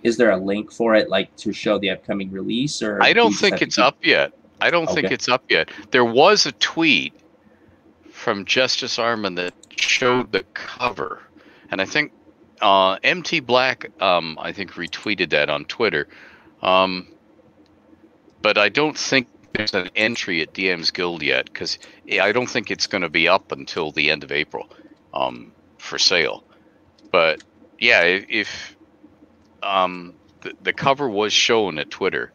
Is there a link for it, like to show the upcoming release, or I don't think it's keep... up yet. I don't okay. think it's up yet. There was a tweet from Justice Armand that showed the cover, and I think uh, MT Black, um, I think retweeted that on Twitter. Um, but I don't think there's an entry at DM's Guild yet because I don't think it's going to be up until the end of April um, for sale. But yeah, if um, the, the cover was shown at Twitter,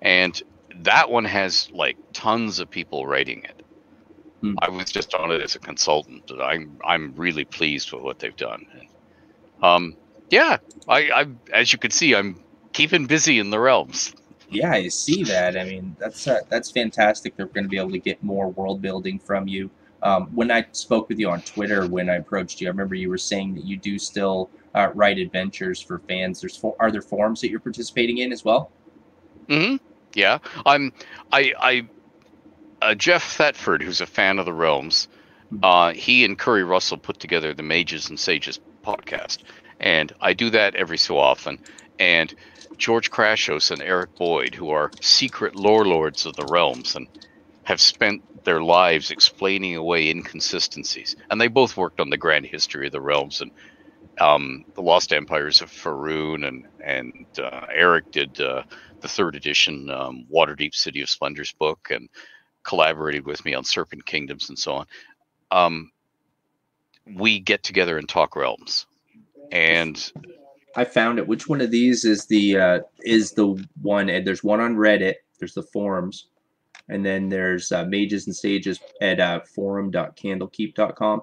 and that one has like tons of people writing it. Hmm. I was just on it as a consultant. I'm I'm really pleased with what they've done. Um, yeah, I, I as you can see, I'm keeping busy in the realms yeah, I see that. I mean, that's uh, that's fantastic. They're going to be able to get more world building from you. Um, when I spoke with you on Twitter, when I approached you, I remember you were saying that you do still uh, write adventures for fans. There's for, are there forums that you're participating in as well? Hmm. Yeah. I'm. I. I. Uh, Jeff Thetford, who's a fan of the realms, mm-hmm. uh, he and Curry Russell put together the Mages and Sages podcast, and I do that every so often. And George Krashos and Eric Boyd, who are secret lore lords of the realms and have spent their lives explaining away inconsistencies. And they both worked on the grand history of the realms and um, the Lost Empires of Faerûn, and and uh, Eric did uh, the third edition um, Waterdeep City of Splendors book and collaborated with me on Serpent Kingdoms and so on. Um, we get together and talk realms, and I found it. Which one of these is the uh, is the one? And there's one on Reddit. There's the forums, and then there's uh, Mages and Sages at uh, forum.candlekeep.com.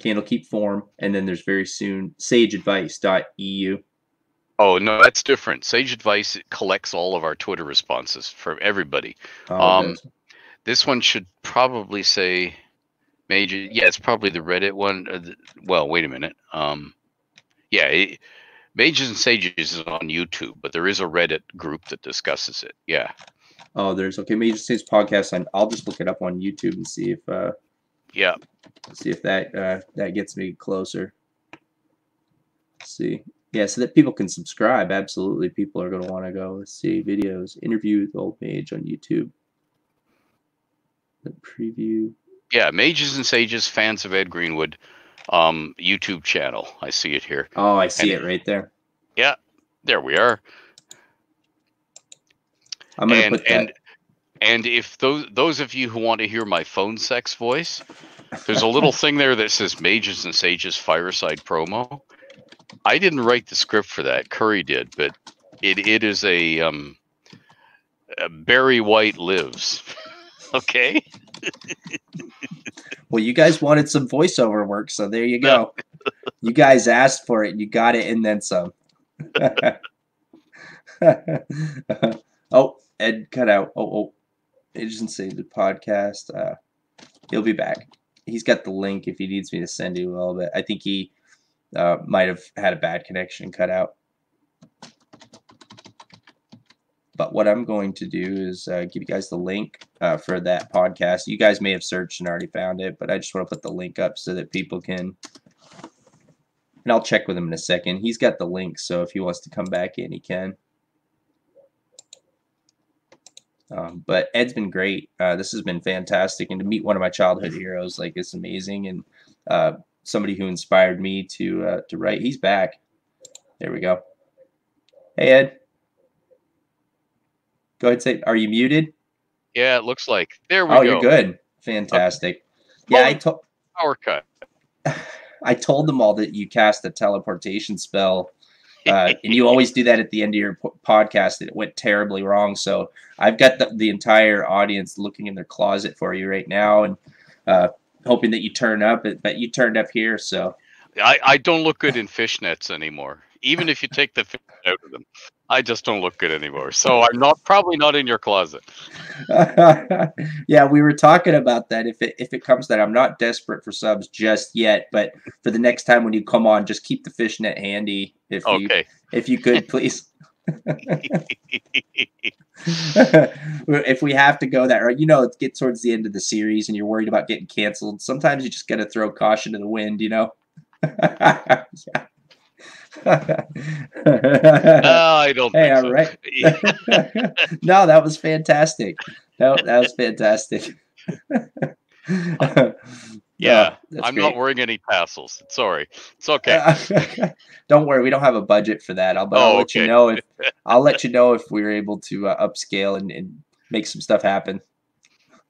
Candlekeep forum, and then there's very soon sageadvice.eu. Oh no, that's different. Sage Advice collects all of our Twitter responses from everybody. Oh, um, this one should probably say major. Yeah, it's probably the Reddit one. Well, wait a minute. Um, yeah, it, Mages and Sages is on YouTube, but there is a Reddit group that discusses it. Yeah. Oh, there's okay. Mages and Sages podcast. And I'll just look it up on YouTube and see if. uh Yeah. See if that uh that gets me closer. Let's see. Yeah, so that people can subscribe. Absolutely, people are going to want to go. See videos, interview with old mage on YouTube. The preview. Yeah, Mages and Sages, fans of Ed Greenwood um, YouTube channel. I see it here. Oh, I see and, it right there. Yeah, there we are. I'm gonna and, put that. And, and if those those of you who want to hear my phone sex voice, there's a little thing there that says Mages and Sages Fireside promo. I didn't write the script for that. Curry did, but it it is a um a Barry White lives. okay. Well, you guys wanted some voiceover work, so there you go. you guys asked for it, you got it, and then some. oh, Ed cut out. Oh, oh, agency the podcast. Uh, he'll be back. He's got the link if he needs me to send you a little bit. I think he uh, might have had a bad connection cut out. But what I'm going to do is uh, give you guys the link uh, for that podcast. You guys may have searched and already found it, but I just want to put the link up so that people can. And I'll check with him in a second. He's got the link, so if he wants to come back in, he can. Um, but Ed's been great. Uh, this has been fantastic, and to meet one of my childhood heroes, like it's amazing, and uh, somebody who inspired me to uh, to write. He's back. There we go. Hey Ed, go ahead. Say, are you muted? Yeah, it looks like. There we oh, go. you're good. Fantastic. Yeah, I told Power cut. I told them all that you cast a teleportation spell uh, and you always do that at the end of your po- podcast. It went terribly wrong. So I've got the, the entire audience looking in their closet for you right now and uh, hoping that you turn up. But you turned up here, so I, I don't look good in fishnets anymore. Even if you take the fish out of them, I just don't look good anymore. So I'm not probably not in your closet. yeah, we were talking about that. If it if it comes that I'm not desperate for subs just yet, but for the next time when you come on, just keep the fishnet handy. If you if you could please. If we have to go that right, you know, it's get towards the end of the series and you're worried about getting canceled. Sometimes you just got to throw caution to the wind, you know. No, oh, I don't Hey, all so. right. no, that was fantastic. No, that was fantastic. Uh, Yeah, that's I'm great. not wearing any tassels. Sorry. It's okay. don't worry, we don't have a budget for that. I'll, but I'll Oh, let you know if I'll let you know if we're able to uh, upscale and, and make some stuff happen.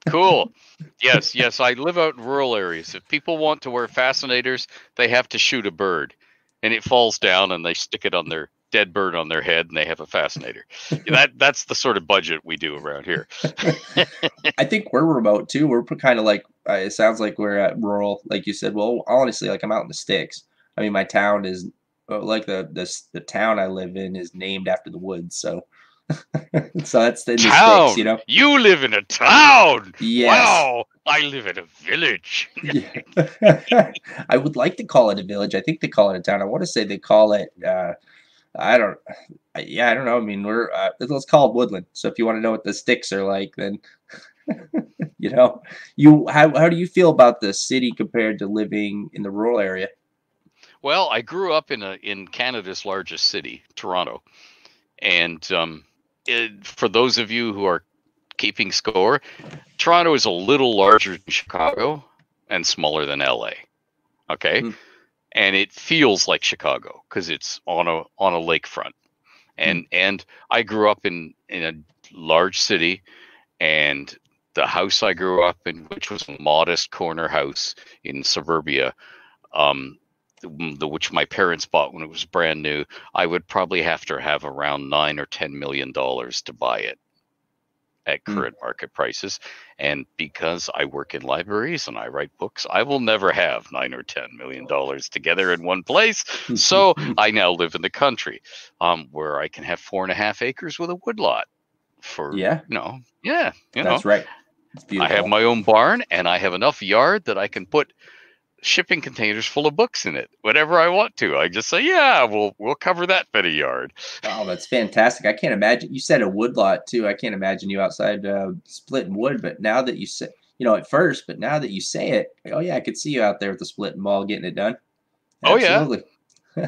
Cool. Yes, yes. I live out in rural areas. If people want to wear fascinators, they have to shoot a bird, and it falls down, and they stick it on their dead bird on their head, and they have a fascinator. that that's the sort of budget we do around here. I think we're remote too. We're kind of like uh, it sounds like we're at rural, like you said. Well, honestly, like I'm out in the sticks. I mean, my town is uh, like the the the town I live in is named after the woods. So, so that's the, Town. sticks, you know. You live in a town. Yes. Wow. I live in a village. I would like to call it a village. I think they call it a town. I want to say they call it. Uh, I don't. Yeah, I don't know. I mean, we're uh, let's call it woodland. So if you want to know what the sticks are like, then you know, you how how do you feel about the city compared to living in the rural area? Well, I grew up in a in Canada's largest city, Toronto, and um, it, for those of you who are keeping score, Toronto is a little larger than Chicago and smaller than LA. Okay, Hmm. And it feels like Chicago because it's on a on a lakefront, and and I grew up in in a large city, and the house I grew up in, which was a modest corner house in suburbia, um, the, the which my parents bought when it was brand new, I would probably have to have around nine or ten million dollars to buy it at Mm. current market prices. And because I work in libraries and I write books, I will never have nine or ten million dollars together in one place. So I now live in the country, um, where I can have four and a half acres with a woodlot. For yeah, you know, yeah, you know, that's right. I have my own barn and I have enough yard that I can put shipping containers full of books in it whatever I want to. I just say, yeah, we'll we'll cover that bit of yard. Oh, that's fantastic. I can't imagine. You said a woodlot too. I can't imagine you outside uh, splitting wood. But now that you say, you know, at first, but now that you say it, oh yeah, I could see you out there with the splitting ball getting it done. Oh, yeah. Absolutely.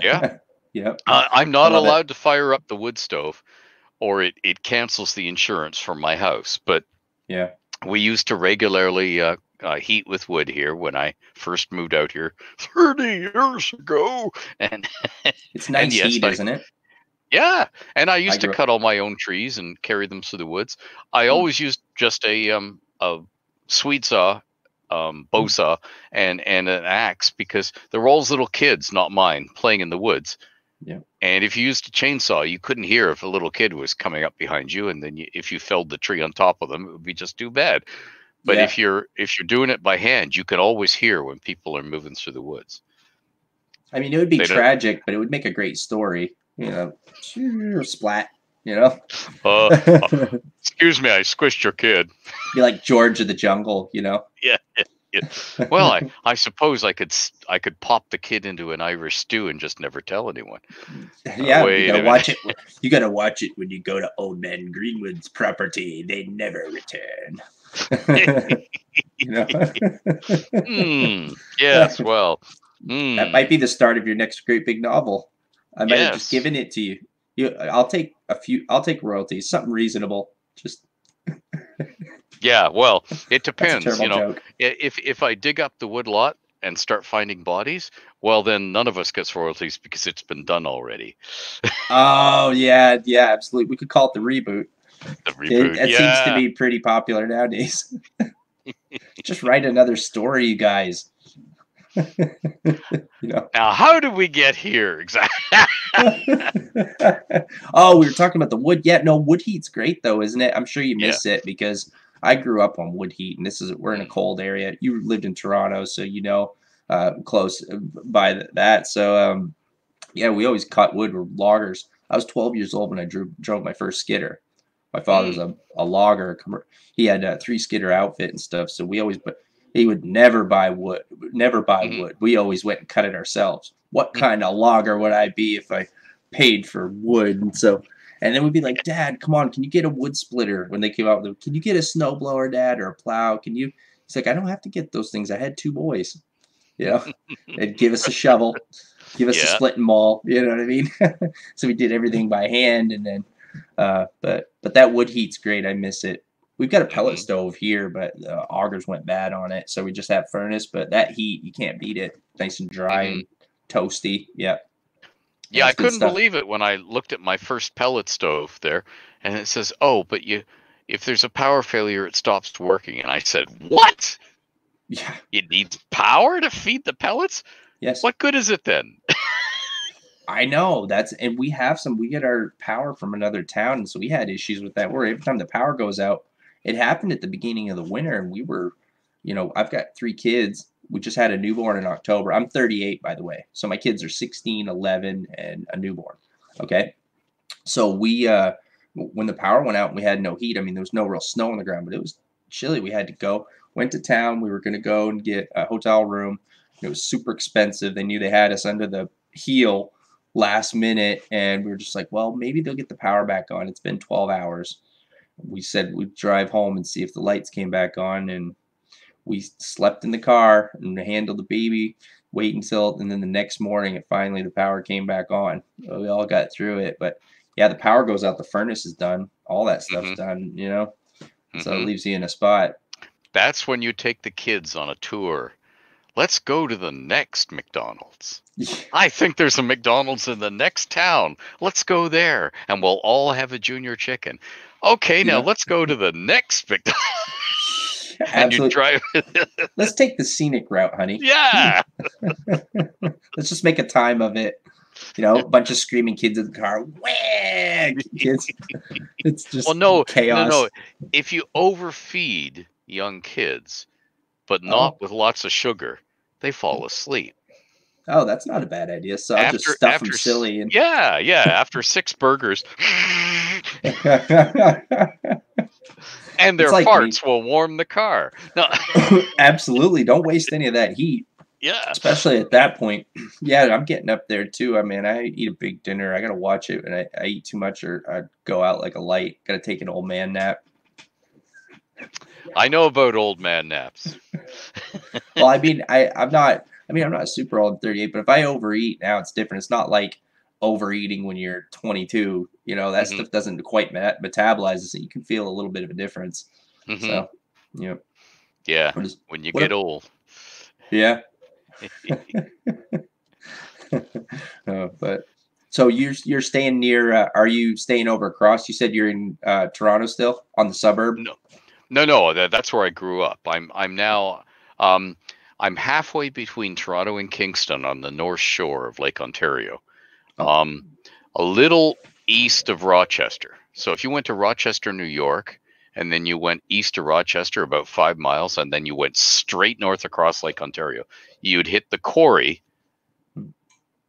Yeah. yep. Uh, I'm not love it. allowed to fire up the wood stove, or it it cancels the insurance for my house. But Yeah. we used to regularly uh, uh, heat with wood here when I first moved out here 30 years ago, and It's nice yes, heat, I- isn't it? Yeah, and I used to grew- cut all my own trees and carry them through the woods. I Hmm. always used just a um a sweet saw, um bow Hmm. saw, and and an axe because there were always little kids, not mine, playing in the woods. Yeah. And if you used a chainsaw, you couldn't hear if a little kid was coming up behind you, and then you, if you felled the tree on top of them, it would be just too bad. But Yeah. if you're if you're doing it by hand, you can always hear when people are moving through the woods. I mean, it would be They don't- tragic, but it would make a great story. You know, splat. You know, Uh, excuse me, I squished your kid. be like George of the Jungle. You know. Yeah. Well, I, I suppose I could I could pop the kid into an Irish stew and just never tell anyone. yeah, you gotta watch it. You gotta watch it when you go to Old Man Greenwood's property. They never return. you know, Hmm. Yes. Well. Hmm. that might be the start of your next great big novel. I might have just given it to you. You, I'll take a few. I'll take royalties, something reasonable. Just Yeah, well, it depends. You know, joke. If if I dig up the wood lot and start finding bodies, well, then none of us gets royalties because it's been done already. Oh yeah, yeah, absolutely. We could call it the reboot. The It, reboot. it yeah. seems to be pretty popular nowadays. Just write another story, you guys. you know. Now, how did we get here exactly? oh, we were talking about the wood. Yeah, no, wood heat's great though, isn't it? I'm sure you miss it because I grew up on wood heat, and this is we're in a cold area. You lived in Toronto, so you know uh, close by that. So um, yeah, we always cut wood We're loggers. I was 12 years old when I drew, drove my first skidder. My father was a, a logger. He had a three skidder outfit and stuff. So we always, but he would never buy wood, never buy Mhm. wood. We always went and cut it ourselves. What Mhm. kind of logger would I be if I paid for wood? And so, and then we'd be like, Dad, come on, can you get a wood splitter? When they came out, with can you get a snow blower, Dad, or a plow? Can you? He's like, I don't have to get those things. I had two boys. You know, they'd give us a shovel, give us a split and maul. You know what I mean? so we did everything by hand, and then, uh, but but that wood heat's great. I miss it. We've got a pellet Mhm. stove here, but the augers went bad on it, so we just have furnace. But that heat, you can't beat it. Nice and dry and toasty. Yeah. Yeah, I That's couldn't stuff. believe it when I looked at my first pellet stove there, and it says, "Oh, but you, if there's a power failure, it stops working." And I said, "What? Yeah. It needs power to feed the pellets? Yes. What good is it then?" I know that's and we have some we get our power from another town and so we had issues with that where every time the power goes out it happened at the beginning of the winter and we were you know I've got three kids we just had a newborn in October I'm 38 by the way so my kids are 16 11 and a newborn okay? So we uh when the power went out and we had no heat I mean there was no real snow on the ground but it was chilly we had to go went to town we were going to go and get a hotel room it was super expensive they knew they had us under the heel last minute and we were just like well maybe they'll get the power back on it's been 12 hours we said we'd drive home and see if the lights came back on and we slept in the car and handled the baby wait until and then the next morning it finally the power came back on we all got through it but yeah the power goes out the furnace is done all that stuff's Mhm. done you know so it Mhm. leaves you in a spot That's when you take the kids on a tour. Let's go to the next McDonald's. I think there's a McDonald's in the next town. Let's go there and we'll all have a junior chicken. Okay, now Yeah. let's go to the next McDonald's. and you drive. let's take the scenic route honey yeah. Let's just make a time of it. You know, a bunch of screaming kids in the car. Wah! Kids. It's just Well, no, chaos. No, no. If you overfeed young kids, but oh. not with lots of sugar, they fall asleep. Oh, that's not a bad idea. So I'll just After- stuff after them silly and Yeah, yeah. After six burgers, and their like me. farts will warm the car. No, absolutely don't waste any of that heat, yeah. especially at that point. Yeah, I'm getting up there too. I mean, I eat a big dinner. I gotta watch it, and I, I eat too much or I go out like a light. Gotta take an old man nap. I know about old man naps. well, I mean, I I'm not. I mean, I'm not super old, 38, but if I overeat now, it's different. It's not like overeating when you're 22. You know, that Mhm. stuff doesn't quite met- metabolize, so you can feel a little bit of a difference. Mhm. So, you know, yeah, when you get a- old. yeah. Uh, but so you're you're staying near? Uh, are you staying over across? You said you're in uh, Toronto still on the suburb. No, no, no. That, that's where I grew up. I'm I'm now um I'm halfway between Toronto and Kingston on the north shore of Lake Ontario. Oh. Um, a little east of Rochester. So if you went to Rochester, New York, and then you went east to Rochester about five miles, and then you went straight north across Lake Ontario, you'd hit the quarry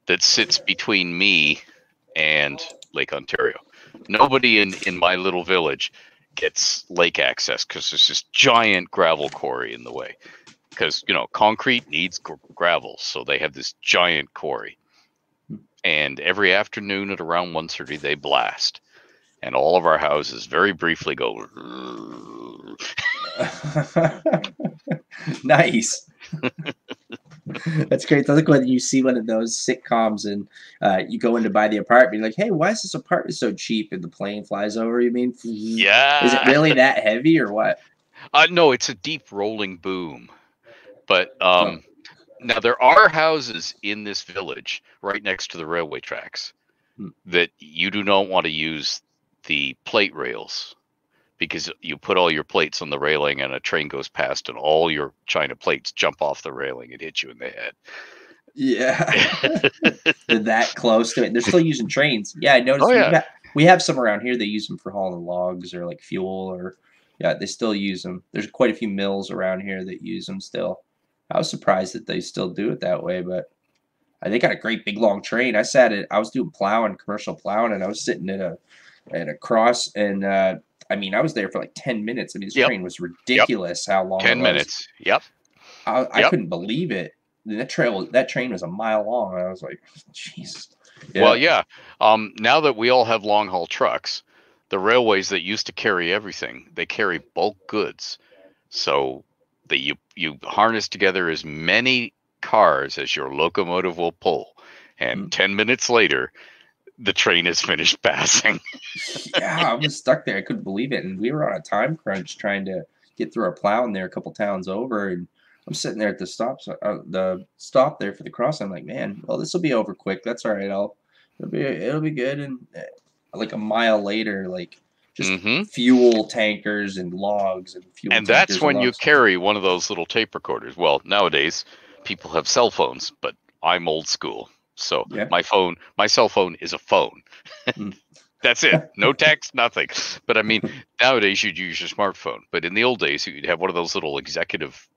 that sits between me and Lake Ontario. Nobody in in my little village gets lake access because there's this giant gravel quarry in the way. Because you know, concrete needs gr- gravel, so they have this giant quarry. And every afternoon at around 1.30, they blast, and all of our houses very briefly go. nice. That's great. That's like when you see one of those sitcoms and uh, you go in to buy the apartment. You're like, hey, why is this apartment so cheap? And the plane flies over. You mean? Yeah. Is it really that heavy or what? Uh, no, it's a deep rolling boom. But um, now there are houses in this village right next to the railway tracks Hmm. that you do not want to use the plate rails because you put all your plates on the railing and a train goes past and all your china plates jump off the railing and hit you in the head. Yeah. They're that close to it. They're still using trains. Yeah, I noticed. Oh, we, yeah. we have some around here. They use them for hauling logs or like fuel or yeah, they still use them. There's quite a few mills around here that use them still. I was surprised that they still do it that way, but they got a great big long train. I sat at I was doing plowing, commercial plowing, and I was sitting at a at a cross, and uh, I mean I was there for like ten minutes. I mean this Yep. train was ridiculous how long. it 10 was. minutes. Yep. I, I Yep. couldn't believe it. That trail, that train was a mile long. I was like, Jesus. Well, yeah. Um, now that we all have long haul trucks, the railways that used to carry everything, they carry bulk goods. So that you you harness together as many cars as your locomotive will pull, and Mm. ten minutes later, the train is finished passing. yeah, I was stuck there. I couldn't believe it. And we were on a time crunch trying to get through a plow in there a couple towns over. And I'm sitting there at the stop, uh, the stop there for the cross. I'm like, man, well, this will be over quick. That's all right. I'll, it'll be, it'll be good. And uh, like a mile later, like just hmm fuel tankers and logs and fuel. And that's when you carry one of those little tape recorders. Well, nowadays people have cell phones, but I'm old school. So Yeah. my phone, my cell phone is a phone. Mm. That's it. No text, nothing. But I mean, nowadays you'd use your smartphone. But in the old days, you'd have one of those little executive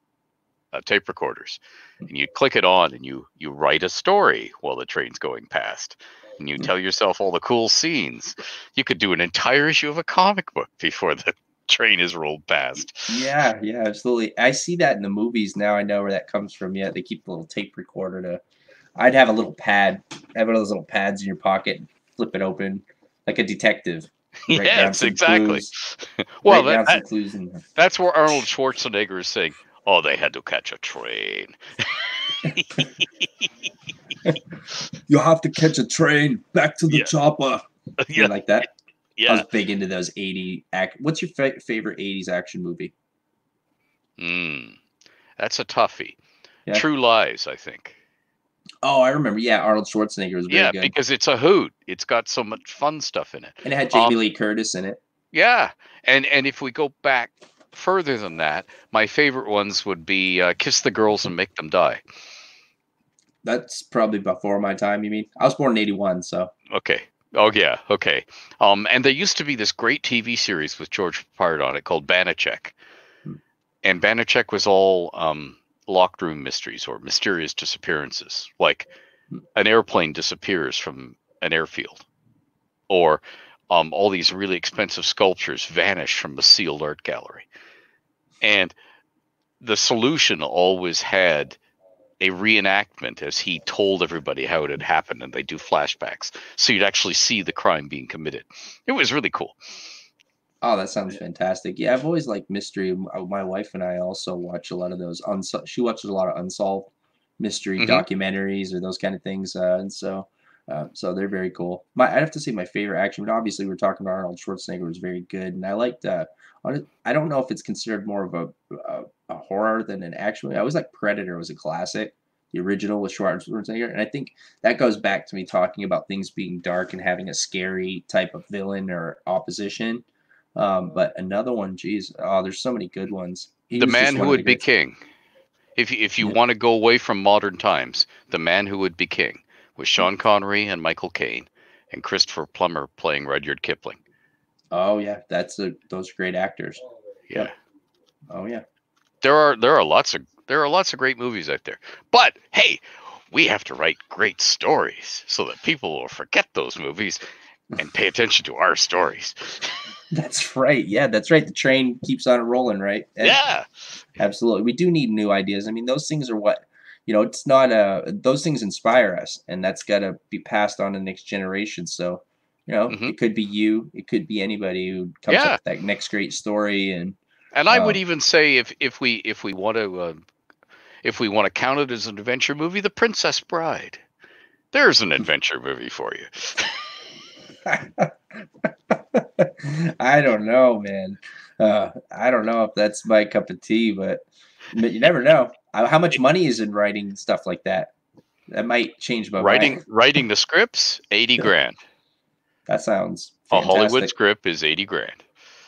uh, tape recorders, and you click it on, and you you write a story while the train's going past, and you Mm. tell yourself all the cool scenes. You could do an entire issue of a comic book before the train is rolled past. Yeah, yeah, absolutely. I see that in the movies now. I know where that comes from. Yeah, they keep a little tape recorder to. I'd have a little pad. Have one of those little pads in your pocket. Flip it open, like a detective. write yes, exactly. Well, that, that, clues in there. that's where Arnold Schwarzenegger is saying, "Oh, they had to catch a train." You have to catch a train back to the Yeah. chopper. Yeah, yeah, like that. Yeah, I yeah. was big into those eighty act. What's your fa- favorite '80s action movie? Mm, that's a toughie. Yeah. True Lies, I think. Oh, I remember. Yeah, Arnold Schwarzenegger was very Yeah, good, because it's a hoot. It's got so much fun stuff in it. and it had Jamie um, Lee Curtis in it. Yeah, and and if we go back further than that, my favorite ones would be uh, "Kiss the Girls and Make Them Die." That's probably before my time. You mean? I was born in '81, so Okay. Oh yeah. Okay. Um, and there used to be this great TV series with George Peppard on it called Banacek, Hmm. and Banacek was all um, locked room mysteries or mysterious disappearances, like Hmm. an airplane disappears from an airfield, or um, all these really expensive sculptures vanish from a sealed art gallery, and the solution always had a reenactment as he told everybody how it had happened and they do flashbacks. So you'd actually see the crime being committed. It was really cool Oh, that sounds fantastic. Yeah, I've always liked mystery. Uh, My wife and I also watch a lot of those. Unso- she watches a lot of unsolved mystery Mhm. documentaries or those kind of things, uh, and so uh, so they're very cool. My I'd have to say my favorite action. But obviously, we're talking about Arnold Schwarzenegger was very good, and I liked. Uh, I don't know if it's considered more of a a, a horror than an action. movie. I always like Predator was a classic. The original with Schwarzenegger, and I think that goes back to me talking about things being dark and having a scary type of villain or opposition. Um, but another one, geez, oh, there's so many good ones. He the man who would be king if you, if you Yeah. want to go away from modern times the man who would be king was sean connery and michael caine and christopher plummer playing rudyard kipling Oh yeah, that's a those are great actors. yeah Yep. Oh yeah, there are there are lots of there are lots of great movies out there but hey we have to write great stories so that people will forget those movies and pay attention to our stories that's right. Yeah, that's right. The train keeps on rolling, right? And- yeah absolutely. We do need new ideas. I mean, those things are what you know. It's not a those things inspire us, and that's got to be passed on to the next generation. So. You know, Mhm. it could be you. It could be anybody who comes Yeah. up with that next great story. And And I would Um, even say if if we if we want to, uh, if we want to count it as an adventure movie, The Princess Bride. There's an adventure movie for you. I don't know, man. Uh, I don't know if that's my cup of tea, but, but you never know. How much money is in writing stuff like that? That might change my writing. mind. Writing the scripts, eighty grand. That sounds A. Hollywood script is eighty grand.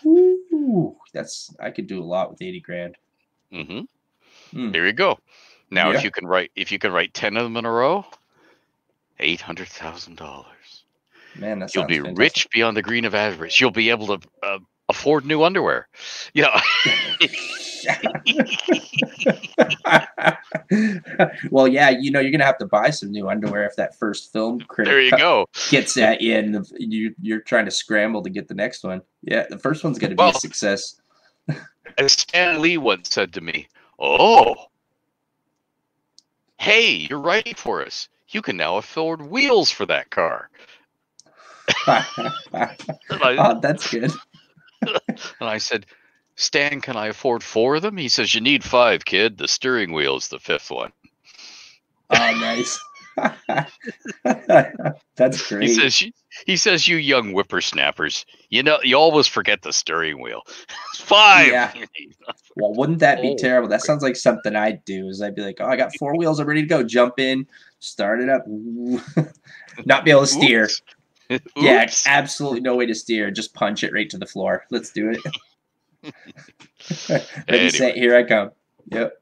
Ooh, that's I could do a lot with eighty grand. hmm Hmm. There you go. Now, Yeah. if you can write, if you can write ten of them in a row, eight hundred thousand dollars. Man, that You'll be fantastic. rich beyond the green of avarice. You'll be able to uh, afford new underwear. Yeah. well, yeah, you know, you're gonna have to buy some new underwear if that first film critic there you cut- go. gets at you, and you you're trying to scramble to get the next one. Yeah, the first one's gonna be a success. As Stan Lee once said to me, "Oh, hey, you're writing for us. You can now afford wheels for that car." I, oh, that's good. and I said, "Stan, can I afford four of them?" He says, "You need five, kid. The steering wheel is the fifth one." Oh, nice. that's great. He says, "You- "He says, you young whippersnappers, you know, you always forget the steering wheel. Five. Yeah. Well, wouldn't that be Oh, terrible? That sounds like something I'd do. Is I'd be like, oh, I got four wheels, I'm ready to go. Jump in, start it up, not be able to steer. Oops. Yeah, absolutely no way to steer. Just punch it right to the floor. Let's do it. Ready, set, here I come. Yep.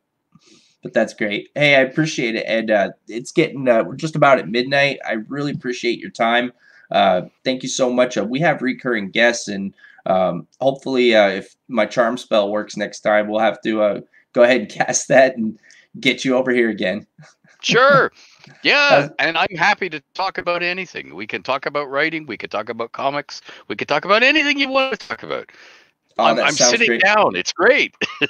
But that's great. Hey, I appreciate it, and Uh, it's getting uh, we're just about at midnight. I really appreciate your time. Uh, thank you so much. Uh, we have recurring guests, and um, hopefully, uh, if my charm spell works next time, we'll have to uh, go ahead and cast that and get you over here again. Sure. Yeah, and I'm happy to talk about anything. We can talk about writing. We can talk about comics. We can talk about anything you want to talk about. Oh, I'm, I'm sitting great. down. It's great.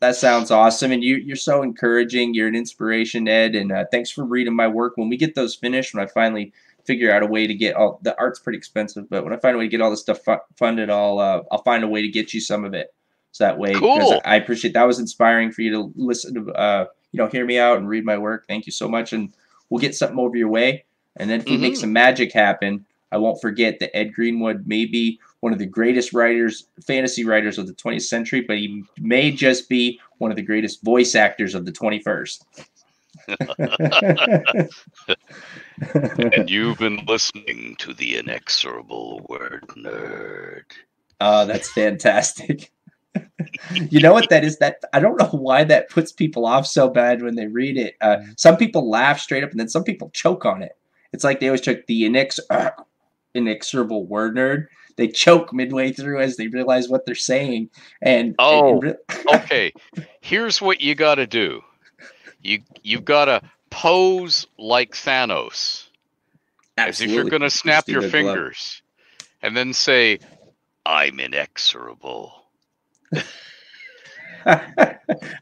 That sounds awesome, and you you're so encouraging. You're an inspiration, Ed, and uh, thanks for reading my work. When we get those finished, when I finally figure out a way to get all the art's pretty expensive, but when I find a way to get all this stuff fu- funded, I'll uh, I'll find a way to get you some of it. So that way, Cool. I appreciate that was inspiring for you to listen to uh you know hear me out and read my work. Thank you so much, and we'll get something over your way. And then if we make Mhm. some magic happen, I won't forget that Ed Greenwood may be one of the greatest writers, fantasy writers of the 20th century, but he may just be one of the greatest voice actors of the 21st. and you've been listening to the inexorable word nerd. oh, that's fantastic. You know what that is? That I don't know why that puts people off so bad when they read it. Uh, some people laugh straight up, and then some people choke on it. It's like they always choke the inex- inexorable word nerd. They choke midway through as they realize what they're saying. And Oh. and re- Okay, here's what you got to do. You you've got to pose like Thanos, as if you're going to snap your the glove. fingers, and then say, "I'm inexorable."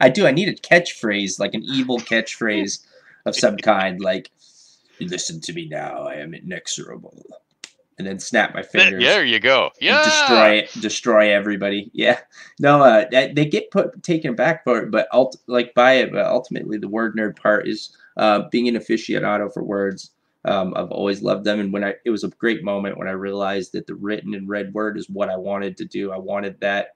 I do. I need a catchphrase, like an evil catchphrase of some kind, like "Listen to me now. I am inexorable," and then snap my fingers. there you go. Yeah. destroy it. destroy everybody. Yeah, no, uh, they they get put taken back for it, but ult- like by it, but ultimately the word nerd part is uh, being an aficionado for words. Um, I've always loved them, and when I it was a great moment when I realized that the written and read word is what I wanted to do. I wanted that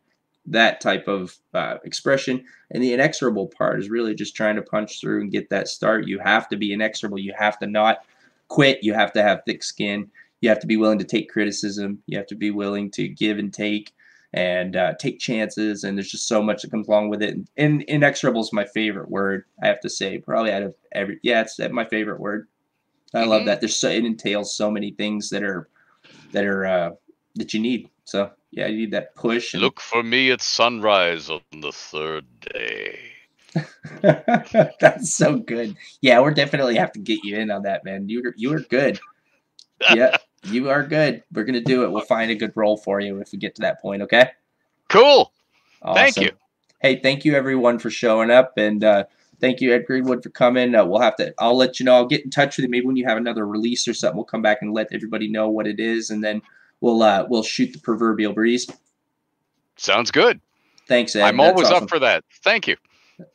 that type of uh, expression, and the inexorable part is really just trying to punch through and get that start. You have to be inexorable. You have to not quit. You have to have thick skin you have to be willing to take criticism you have to be willing to give and take and uh, take chances and there's just so much that comes along with it and, and inexorable is my favorite word i have to say probably out of every yeah it's my favorite word i love Mhm. that there's so it entails so many things that are that are uh that you need so yeah you need that push and Look for me at sunrise on the third day. that's so good yeah we're definitely have to get you in on that man you you were good yeah you are good we're gonna do it we'll find a good role for you if we get to that point okay Cool. Thank you. Hey, thank you everyone for showing up, and uh, thank you Ed Greenwood for coming. Uh, we'll have to. I'll let you know. I'll get in touch with you. Maybe when you have another release or something, we'll come back and let everybody know what it is, and then we'll uh, we'll shoot the proverbial breeze. Sounds good. Thanks, Ed. I'm That's always awesome. up for that. Thank you.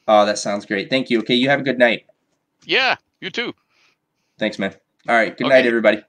Oh, that sounds great. Thank you. Okay, you have a good night. Yeah, you too. Thanks, man. All right. Good Okay. night, everybody.